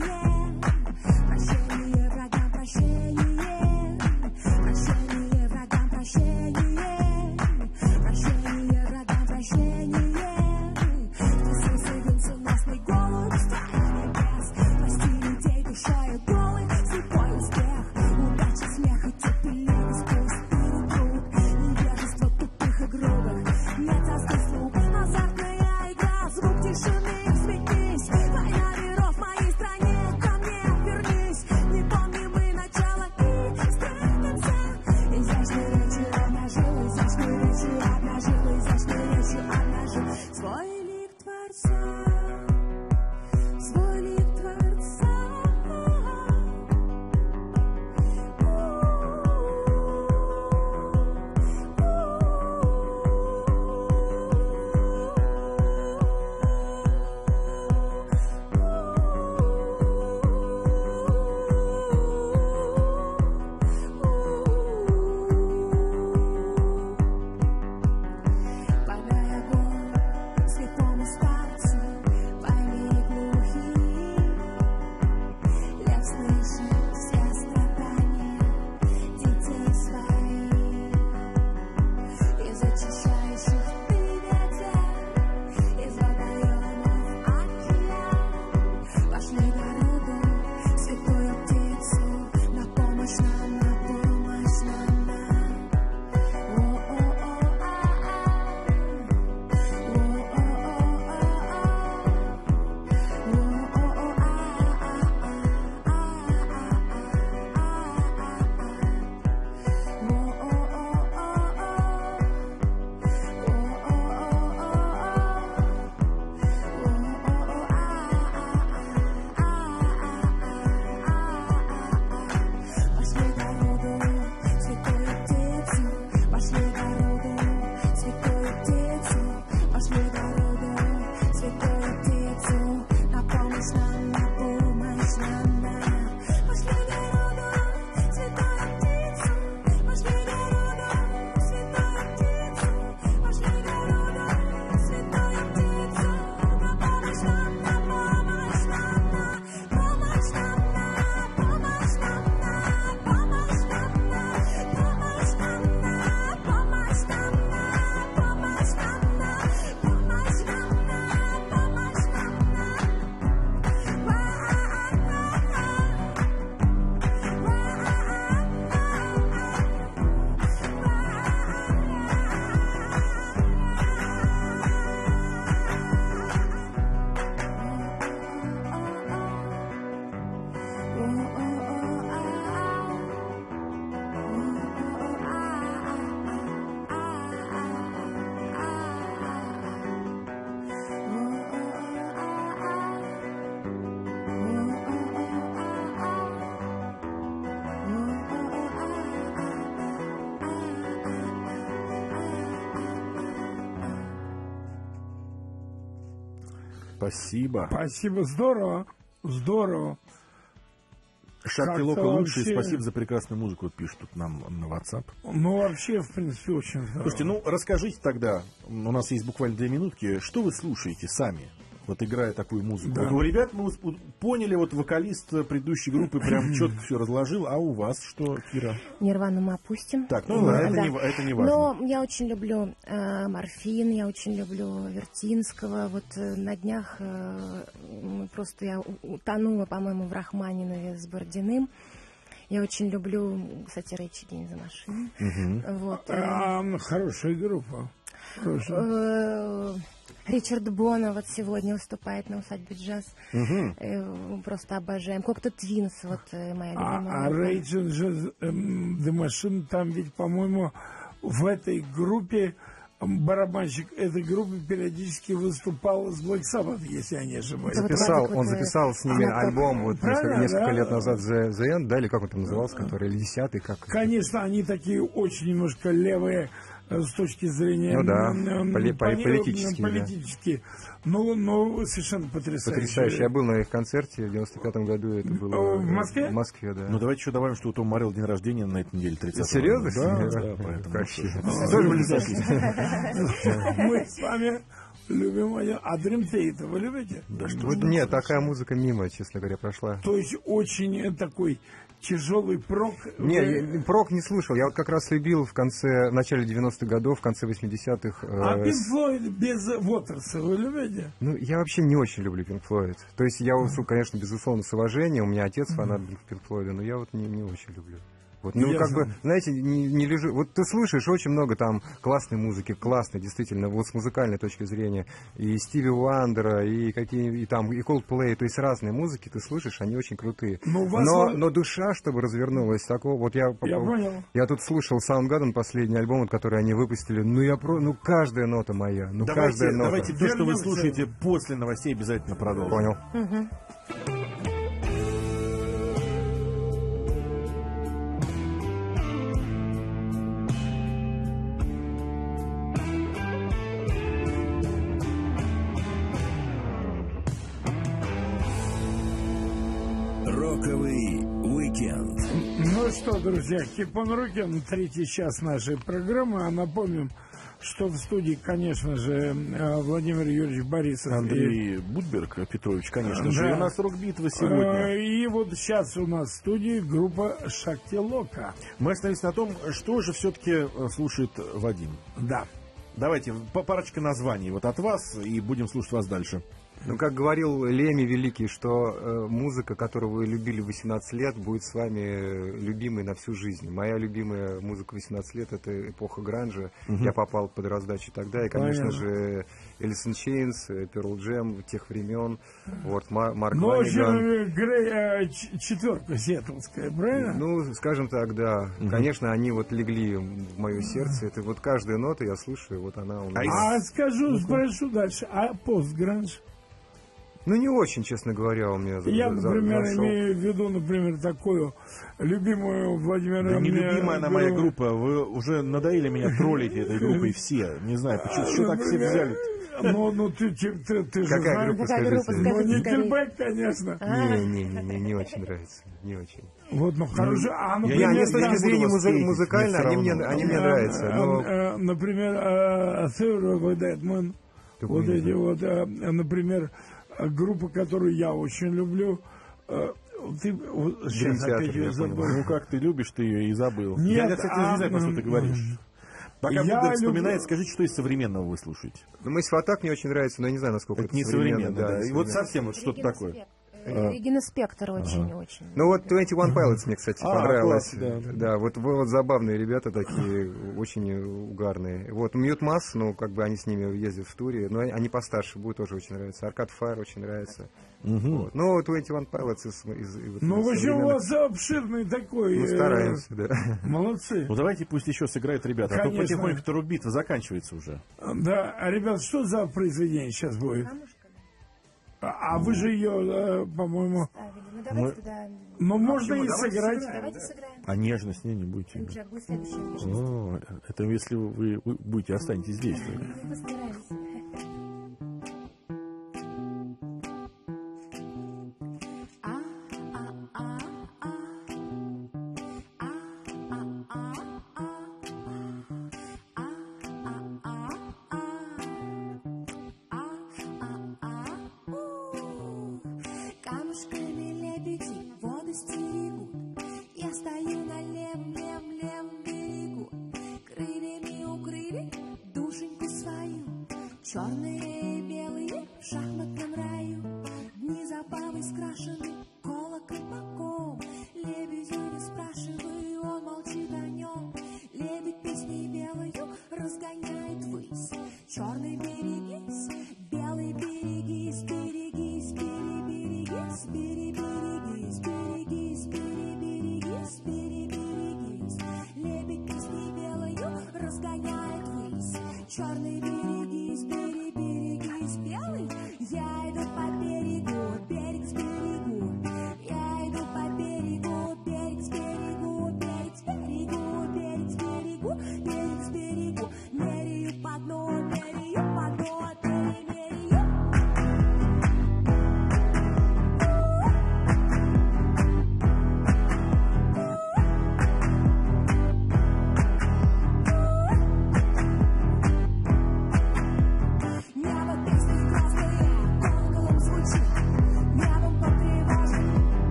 Спасибо. Спасибо, здорово, здорово. Как-то Лока лучшие. вообще- Спасибо за прекрасную музыку. Вот пишут тут нам на WhatsApp. Ну, вообще, в принципе, очень здорово. Слушайте, ну расскажите тогда, у нас есть буквально две минутки, что вы слушаете сами, вот играя такую музыку? Да. Вот у ребят мы поняли, вот вокалист предыдущей группы прям четко все разложил, а у вас что, Кира? Нирвану мы опустим. Так, ну ладно, это Да. не ва- это не важно. Но я очень люблю э, морфин, я очень люблю Вертинского. Вот э, на днях э, просто я утонула, по-моему, в Рахманинове с Бородиным. Я очень люблю, кстати, Рэйчи День за машину. Вот. э, А, хорошая группа. Хорошая. Э, Ричард Бона вот сегодня выступает на усадьбе джаз. Э, мы Просто обожаем. Кокто Твинс, вот э, моя любимая. А, а. Rage Against the Machine, там ведь, по-моему, в этой группе м, барабанщик этой группы периодически выступал с Black Sabbath, если я не ошибаюсь. Записал, вот, он вот, записал с ними она альбом вот несколько, Правильно, несколько да? лет назад The, The End, да, или как он там назывался, который, или десятый, как? Конечно, они такие очень немножко левые э, с точки зрения Ну да, м, поли- пони- политические, да. политические. Но, но совершенно потрясающе. Потрясающе. Я был на их концерте в 95 году, это было... в Москве? В Москве, да. Ну давайте еще добавим, что у Тома Морелл день рождения на этой неделе 30 Серьезно? Да, да, поэтому... Вообще. А, Тоже ну, были. Мы с вами любим, а Dream Theater вы любите? Да что Вот нет, такая музыка мимо, честно говоря, прошла. То есть очень э, такой тяжелый прок. Не, я прок не слушал. Я вот как раз любил в конце, в начале 90-х годов, в конце 80-х. э, А с- Floyd без Уотерса вы любите? Ну, я вообще не очень люблю Pink Floyd. То есть я, вот, конечно, безусловно, с уважением. У меня отец фанат Pink Floyd, но я вот не, не очень люблю. Вот, ну, Ясно. как бы, знаете, не, не лежу. Вот ты слышишь очень много там классной музыки, классной, действительно, вот с музыкальной точки зрения. И Стиви Уандера, и какие и там, и Coldplay, то есть разные музыки ты слышишь, они очень крутые. Ну, у вас но, вот- но душа, чтобы развернулась, такого, вот я... Я понял. Я тут слушал Soundgarden, последний альбом, вот, который они выпустили. Ну, я про... Ну, каждая нота моя. Ну, Давайте, каждая нота. давайте то, что вы слушаете после новостей, обязательно продолжим. Понял. Роковый уикенд. Ну что, друзья, Keep on Rockin', третий час нашей программы. А напомним, что в студии, конечно же, э, Владимир Юрьевич Борисов. и- Андрей Будберг Петрович, конечно же. Да. И у нас рок-битва сегодня. Э, И вот сейчас у нас в студии группа Шакти Лока. Мы остановились на том, что же все-таки слушает Вадим. Да. Давайте по парочке названий вот от вас, и будем слушать вас дальше. Ну, как говорил Леми Великий, что э, музыка, которую вы любили в 18 лет, будет с вами э, любимой на всю жизнь. Моя любимая музыка 18 лет — это эпоха гранжа. Я попал под раздачу тогда. И, конечно Понятно. же, Элисон Чейнс, Перл Джем тех времен. Вот, Ма- Марк Ну, в Ланиган. общем, Грей, э, четверка сиэтлская, правильно? Ну, скажем так, да. Конечно, они вот легли в мое сердце. Это вот каждая нота я слушаю, вот она у меня. А скажу, спрошу дальше, а постгранж? Ну, не очень, честно говоря, у меня Я, за- например, зашел. имею в виду, например, такую любимую Владимира... Да мне нелюбимая она моя группа. Вы уже надоели меня троллить этой группой все. Не знаю, почему что так все взяли. Ну, ну ты, ты, ты, ты же Какая знаешь. группа, Какая группа, скажите? Ну. Никельбэк, конечно. А. Не, не, не, не, не очень нравится, не очень. Вот, ну, хорошо. А, я Не, например, они с я точки не зрения музы- музыкально, они мне, они мне нравятся, э, но... э, Например, Theory of a Dead Man. Такого Вот не эти вот, э, например, группа, которую я очень люблю. э, Ты вот, сейчас Theater, опять ее я забыл. Ну как ты любишь, ты ее и забыл. Нет, я, кстати, а, не знаю, про что ты говоришь. Пока я Будда вспоминает, люблю- скажите, что из современного вы слушаете. Ну, Мэй Сватак мне очень нравится, но я не знаю, насколько это, Это не современно. современно, да. не И вот совсем вот что-то такое. Регина Спектор очень-очень. Ну вот 21 Pilots мне, кстати, А, понравилось. класс, да. да. вот, вы вот забавные ребята такие, очень угарные. Вот Мьют Масс, ну как бы они с ними ездят в туре, но они постарше будут тоже очень нравиться. Аркад Файр очень нравится. Вот. Ну, 21 Pilots из... из, из Ну, в общем, у вас обширный такой... Ну, э, стараемся, да. Молодцы. Ну давайте пусть еще сыграют ребята, а то Конечно. потихоньку-то рок-битва заканчивается уже. Да, а, ребят, что за произведение сейчас будет? А, а вы же ее, э, по-моему... Ну, давайте Мы- туда... Ну, можно и давайте сыграть. Давайте сыграем. А нежность не, не будете. Нежность. О, это если вы, вы будете останетесь здесь. Мы постараемся. Ввысь. Черный берегись,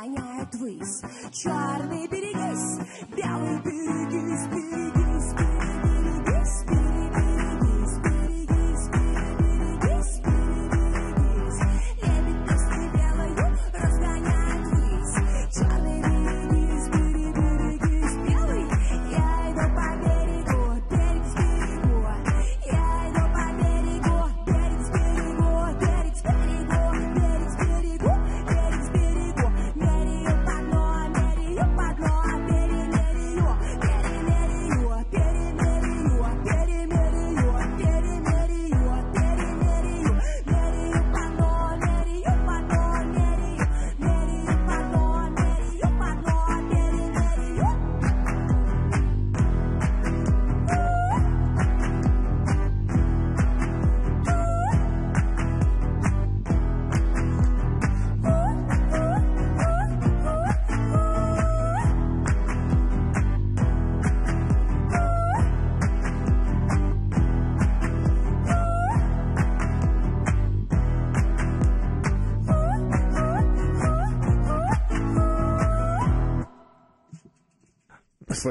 разгоняет высь. Черный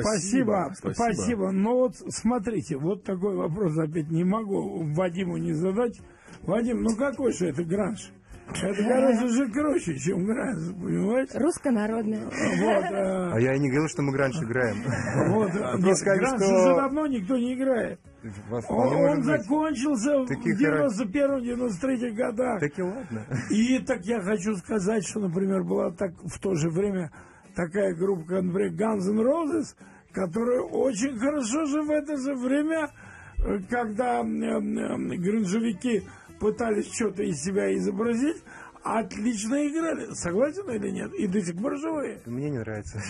Спасибо, Спасибо. спасибо. Но вот смотрите, вот такой вопрос опять не могу Вадиму не задать. Вадим, ну какой же это гранж? Это гораздо же круче, чем гранж, понимаете? Русско-народная. Вот, э, А я и не говорил, что мы гранж играем. вот, э, Мне сказали, гранж что- уже давно никто не играет. Вас Он, он закончился в Таких 91-93 годах. Так и ладно. И так я хочу сказать, что, например, была так в то же время такая группа, как, например, Guns N' Roses, которая очень хорошо же в это же время, э, когда гранжевики пытались что-то из себя изобразить, отлично играли. Согласен или нет? И до сих пор живые. Мне не нравится.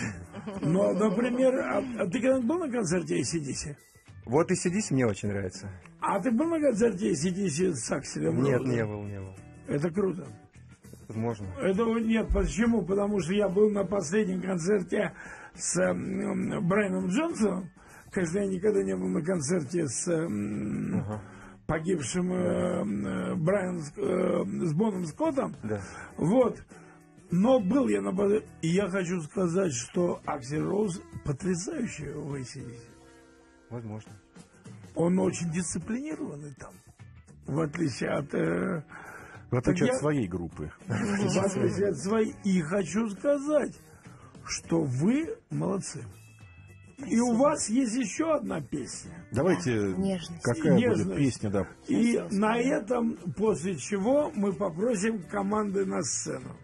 Но, например, а, а ты когда был на концерте ACDC? Вот и сидись, мне очень нравится. А ты был на концерте ACDC с Акселем Нет, Розом? не был, не был. Это круто. Возможно. Этого нет. Почему? Потому что я был на последнем концерте с м, Брайаном Джонсоном. Конечно, я никогда не был на концерте с м, погибшим э, э, Брайаном э, с Боном Скоттом. Да. Вот. Но был я на И я хочу сказать, что Аксель Роуз потрясающий в ACDC. Возможно. Он очень дисциплинированный там. в отличие от... э, В отличие так от я- своей группы. в отличие от своей. И хочу сказать, что вы молодцы. И у вас есть еще одна песня. Давайте, Нежность. какая будет Нежность. песня, да. И на этом, после чего мы попросим команды на сцену.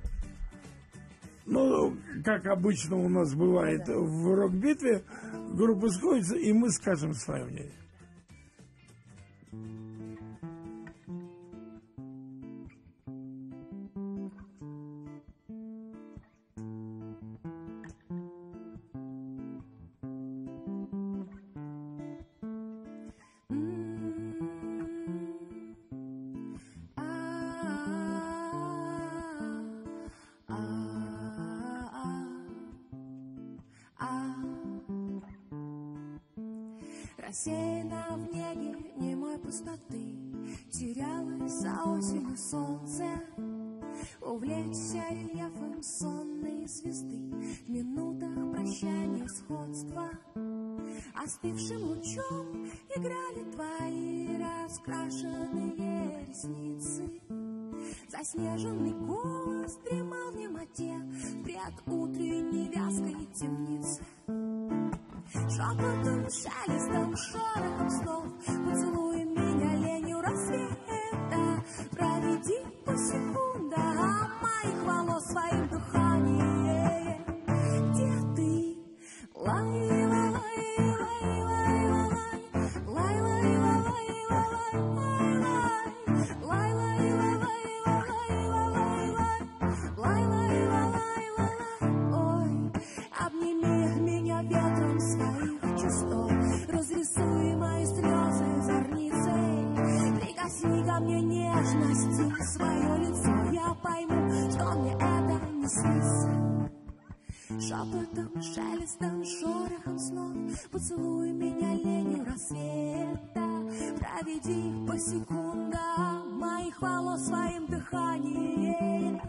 Ну, как обычно у нас бывает в рок-битве, группа сходится, и мы скажем свое мнение. Пустоты Терялась за осенью солнце. Увлечься рельефом сонной звезды. В минутах прощания сходства. Остывшим лучом играли твои раскрашенные ресницы Заснеженный голос дремал в немоте В предутренней вязкой темнице Шепотом, шелестом, шорохом слов Поцелуй меня ленью рассвета Проведи по секундам моих волос своим дыханием Где ты? Ой, Bye. Шепотом, шелестом, шорохом снов Поцелуй меня ленью рассвета. Проведи по секундам моих волос своим дыханием.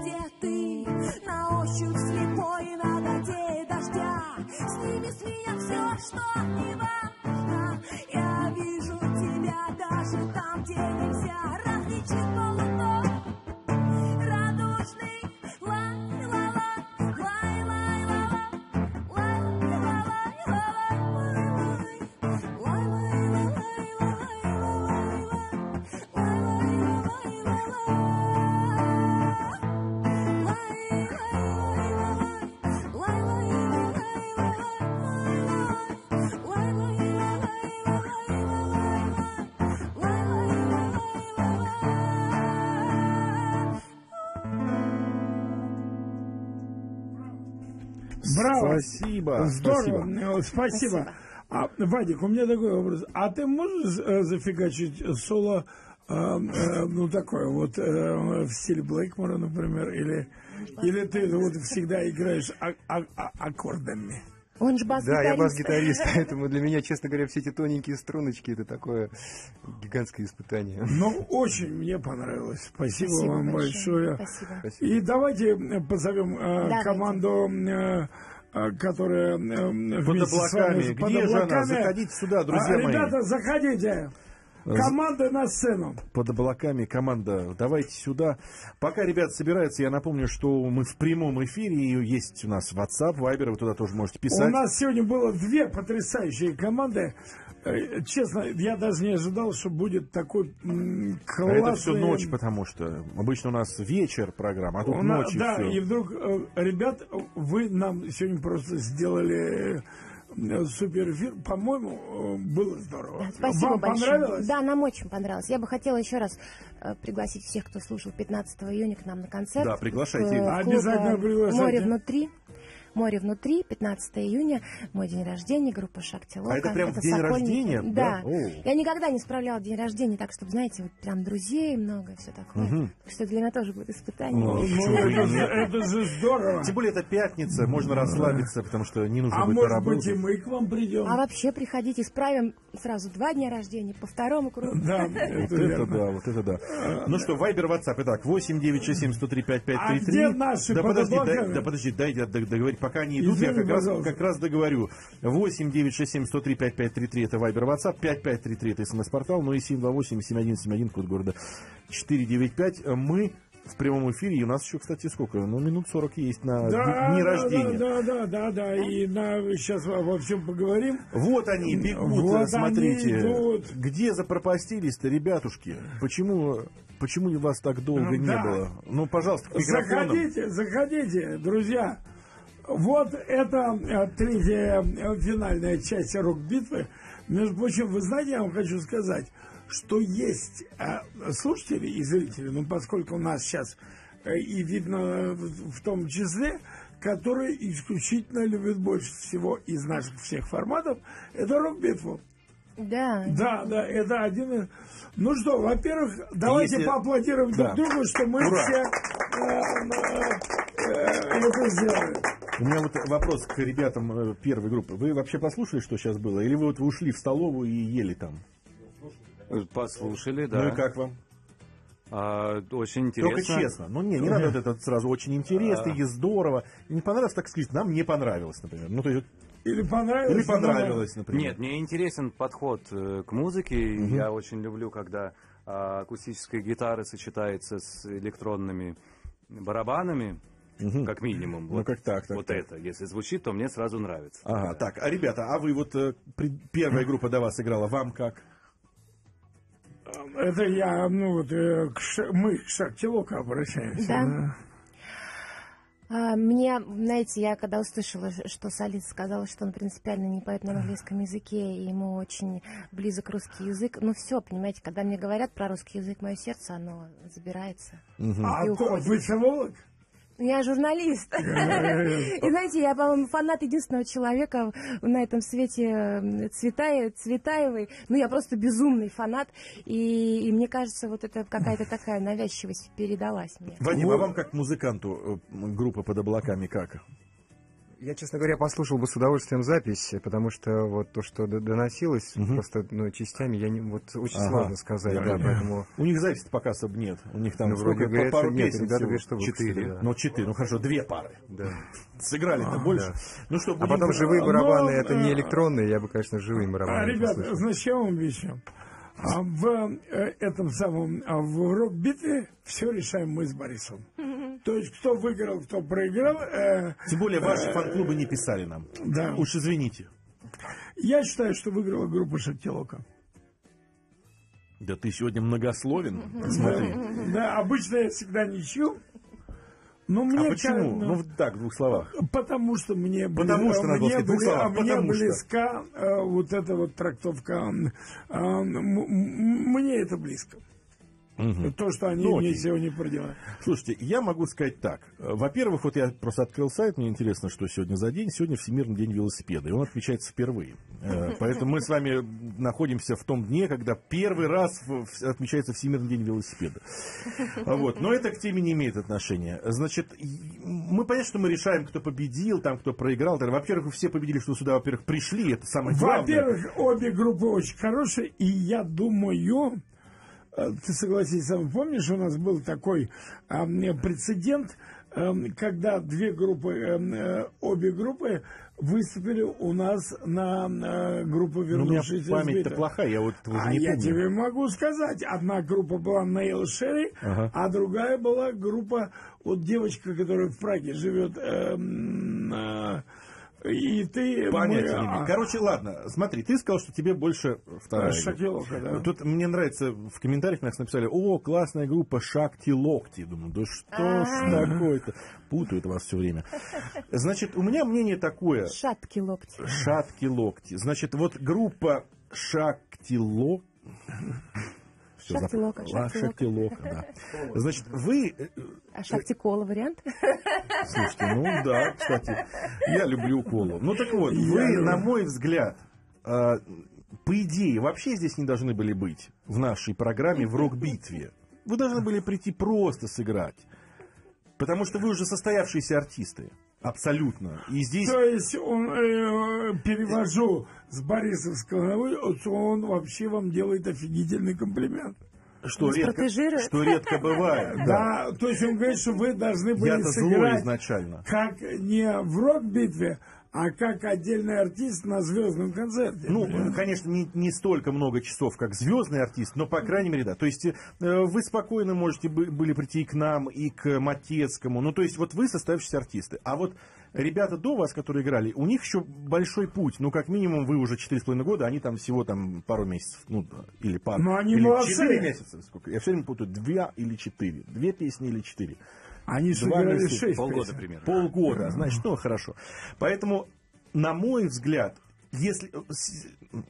Где ты? На ощупь слепой на дожде дождя. Сними с меня все, что не важно. Я вижу тебя даже там, где нельзя. Различить полутон Браво! Спасибо. Здорово, спасибо. спасибо. А, Вадик, у меня такой вопрос. А ты можешь э, зафигачить соло, э, э, ну, такое вот, э, в стиле Блейкмора, например, или, или ты вот всегда играешь а- а- а- аккордами? Он же Да, бас-гитарист. я бас-гитарист, поэтому для меня, честно говоря, все эти тоненькие струночки это такое гигантское испытание. Ну, очень мне понравилось. Спасибо, Спасибо вам большое. большое. Спасибо. И давайте позовем э, Давайте. команду, э, которая э, Под вами облаками. под Где же она? облаками. Заходите сюда, друзья А, мои. Ребята, заходите. Команда на сцену. под облаками команда. Давайте сюда. Пока ребята собираются, я напомню, что мы в прямом эфире. И есть у нас WhatsApp, Viber, вы туда тоже можете писать. У нас сегодня было две потрясающие команды. Э, Честно, я даже не ожидал, что будет такой м, А классный... это все ночь, потому что обычно у нас вечер программа, а тут У ночью да, всё. и вдруг, э, ребят, вы нам сегодня просто сделали э, супер эфир. По-моему, было здорово. Спасибо Вам большое. понравилось? Да, нам очень понравилось. Я бы хотела еще раз э, пригласить всех, кто слушал 15 июня к нам на концерт. Да, приглашайте. В, в клуб, Обязательно приглашайте. Море внутри. Море внутри, 15 июня, мой день рождения, группа Шакти Лока. А это прям в день Сокольники. рождения? Да. Да? О. Я никогда не справляла день рождения так, чтобы, знаете, вот прям друзей много, все такое. Мгм. Так что для меня тоже будет испытание. Ну, это, же, это же здорово. Тем более это пятница, можно расслабиться, потому что не нужно А быть на может быть и мы к вам придем. А вообще приходите, исправим сразу два дня рождения по второму кругу. Да, это это да, вот это да. Ну что, Вайбер, WhatsApp, итак, 8 967 103 5533. А где наши да подожди, дай- да подожди, дайте д- договорить, пока они идут, я Извини, как раз, пожалуйста. как раз договорю. 8 967 103 5533 это Вайбер, WhatsApp, 5533 это смс-портал, ну и 728 7171 код города 495. Мы в прямом эфире, и у нас еще, кстати, сколько? Ну, минут 40 есть на Да, дни да, рождения. Да, да, да, да, да. И на, сейчас во всем поговорим. Вот они бегут, Вот смотрите. они идут. Где запропастились-то, ребятушки? Почему, почему вас так долго Ну, не да. было? Ну, пожалуйста, к микрофонам. Заходите, заходите, друзья. Вот это э, третья э, финальная часть рок-битвы. Между прочим, вы знаете, я вам хочу сказать, что есть э, слушатели и зрители, ну, поскольку у нас сейчас и видно в в том числе, которые исключительно любят больше всего из наших всех форматов, это рок-битву. Да. Да, да, это один из... Ну что, во-первых, давайте Если- поаплодируем Да. друг другу, что мы Ура. все э, э, это сделали. У меня вот вопрос к ребятам э, первой группы. Вы вообще послушали, что сейчас было? Или вы вот вы ушли в столовую и ели там? Послушали, да. Ну и как вам? А, очень интересно. Только честно. Ну не, не надо вот это сразу очень интересно А. и здорово. Не понравилось, так сказать, нам не понравилось, например. Ну, то есть, Или понравилось? или понравилось, например. Нет, мне интересен подход э, к музыке. Мгм. Я очень люблю, когда а, акустическая гитара сочетается с электронными барабанами, Мгм. как минимум. Ну, Вот- как так, так, Вот так. это. Если звучит, то мне сразу нравится. Ага, так, а ребята, а вы вот э, при- первая группа до вас играла, вам как? Это я, ну вот, э, к мы к Шахтилоку обращаемся. Да. А, Мне, знаете, я когда услышала, что солист сказал, что он принципиально не поет на английском языке, и ему очень близок русский язык, ну все, понимаете, когда мне говорят про русский язык, мое сердце, оно забирается. А И то уходит. вы филолог? Я журналист. И знаете, я, по-моему, фанат единственного человека на этом свете э, Цветаe- Цветаевой. Ну, я просто безумный фанат. И, и мне кажется, вот это какая-то такая навязчивость передалась мне. Вадим, а вам как музыканту э, группа под облаками как? Я, честно говоря, послушал бы с удовольствием запись, потому что вот то, что доносилось, просто ну, частями, я не, вот очень Ага. сложно сказать, да, поэтому... У них записи пока особо нет. У них там Ну, сколько? говорят, пару нет, песен ребята говорят, что Четыре. да. Ну, четыре. Ну, хорошо, две пары. Да. Сыграли-то А, больше. да. Ну что, А будем- потом живые Ну, барабаны, это не электронные, я бы, конечно, живые А, барабаны ребята, послушал. значит, я вам объясню. А в э, этом самом, а в рок-битве все решаем мы с Борисом. То есть, кто выиграл, кто проиграл. э, Тем более ваши э, фан-клубы не писали нам. Да. Уж извините. Я считаю, что выиграла группа Шахтилока. Да ты сегодня многословен. Смотри. Да, обычно я всегда ничью. Но мне А почему? кажется, Ну, так, в двух словах. Потому что мне, Потому бли- что мне, в двух бли- словах, а мне потому что. близка э, вот эта вот трактовка. а, м- мне это близко. Мгм. То, что они Ну, мне окей. сегодня проделали. Слушайте, я могу сказать так. Во-первых, вот я просто открыл сайт, мне интересно, что сегодня за день. Сегодня Всемирный день велосипеда, и он отмечается впервые. Э, Поэтому мы с вами находимся в том дне, когда первый раз отмечается Всемирный день велосипеда. Вот. Но это к теме не имеет отношения. Значит, мы понятно, что мы решаем, кто победил, там, кто проиграл. Во-первых, все победили, что сюда, во-первых, пришли, это самое главное. Во-первых, обе группы очень хорошие, и я думаю, ты согласись, со мной, помнишь, у нас был такой а, м, прецедент, эм, когда две группы, эм, э, обе группы выступили у нас на э, группу Ну, у меня вернувшиеся из память-то плохая, я вот уже А не я помню. тебе могу сказать, одна группа была Нейл Шерри, Ага. а другая была группа, вот девочка, которая в Праге живет, эм, э, и ты... Понятия мы- не имею. а, Короче, ладно, смотри, ты сказал, что тебе больше вторая. А, Шакилока, да. Тут мне нравится, в комментариях нас написали, о, классная группа Шакти Локти. Думаю, да что ж Ай. такое-то? Путают вас все время. Значит, у меня мнение такое. Шатки локти. Шатки Локти. Значит, вот группа Шакти Всё, Шакти зап- Лока, А, Шакти Шакти Лока, да. Значит, вы э, А шахти кола вариант? Слушайте, ну да, кстати, я люблю колу. Ну так вот, вы, люблю. на мой взгляд, э, по идее, вообще здесь не должны были быть в нашей программе в рок-битве. Вы должны были прийти просто сыграть. Потому что вы уже состоявшиеся артисты. Абсолютно. И здесь... То есть он, э, перевожу с Борисовского на вы, он вообще вам делает офигительный комплимент. Что редко, что редко бывает. Да, то есть он говорит, что вы должны были Я-то злой сыграть изначально. как не в рок-битве, а как отдельный артист на звездном концерте. Ну, конечно, не, не столько много часов, как звездный артист, но, по крайней мере, да. То есть, э, вы спокойно можете бы- были прийти и к нам, и к Матецкому. Ну, то есть, вот вы состоявшиеся артисты. А вот ребята до вас, которые играли, у них еще большой путь. Ну, как минимум, вы уже 4,5 года, они там всего там пару месяцев. Ну, или пару. Ну, они или молодцы. 4 месяца. Сколько? Я все время путаю, две или четыре. Две песни или четыре. Они сыграли месяца. шесть Полгода песен. примерно. Полгода, значит, ну хорошо. Поэтому, на мой взгляд, если...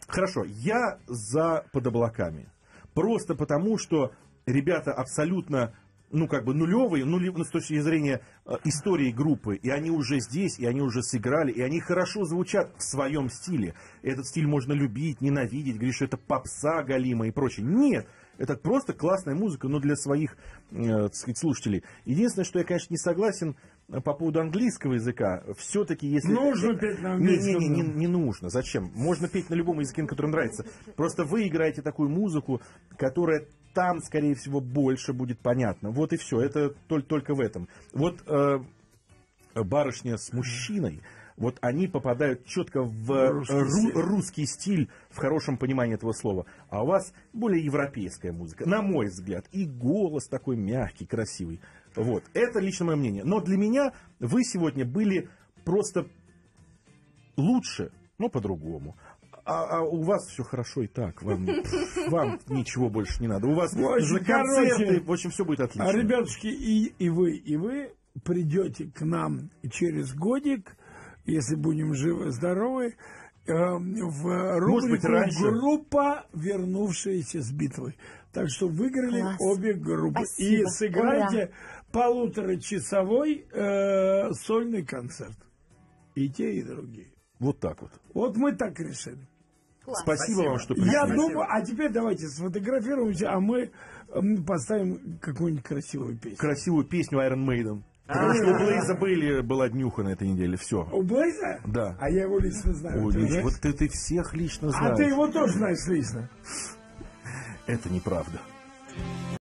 Хорошо, я за под облаками. Просто потому, что ребята абсолютно ну, как бы нулевые, нулев- ну, с точки зрения э, истории группы, и они уже здесь, и они уже сыграли, и они хорошо звучат в своем стиле. Этот стиль можно любить, ненавидеть, говорить, что это попса галима и прочее. Нет, это просто классная музыка, но для своих, э, так сказать, слушателей. Единственное, что я, конечно, не согласен э, по поводу английского языка. Все-таки, если... Нужно петь на Не, не, английском. не, не, не нужно. Зачем? Можно петь на любом языке, на котором нравится. Просто вы играете такую музыку, которая там, скорее всего, больше будет понятна. Вот и все. Это толь- только в этом. Вот э, барышня с мужчиной, вот они попадают четко в э, Русский ру- стиль. русский стиль в хорошем понимании этого слова. А у вас более европейская музыка, на мой взгляд. И голос такой мягкий, красивый. Вот. Это лично мое мнение. Но для меня вы сегодня были просто лучше, но по-другому. А, а у вас все хорошо и так. Вам, вам ничего больше не надо. У вас В общем, за концерты, короче, в общем, все будет отлично. А, ребятушки, и, и вы, и вы придете к нам через годик, если будем живы-здоровы, э, в рубрику. «Группа, вернувшаяся с битвы». Так что выиграли Класс. обе группы. Спасибо. И сыграйте полуторачасовой э, сольный концерт. И те, и другие. Вот так вот. Вот мы так решили. Спасибо, вам, что пришли. Я думаю, а теперь давайте сфотографируемся, а мы поставим какую-нибудь красивую песню. Красивую песню Iron Maiden. Потому что у Блейза были, была днюха на этой неделе. Все. У Блейза? Да. А я его лично знаю. Ой, Ты вот ты, ты всех лично а знаешь. ты его тоже знаешь лично. Это неправда.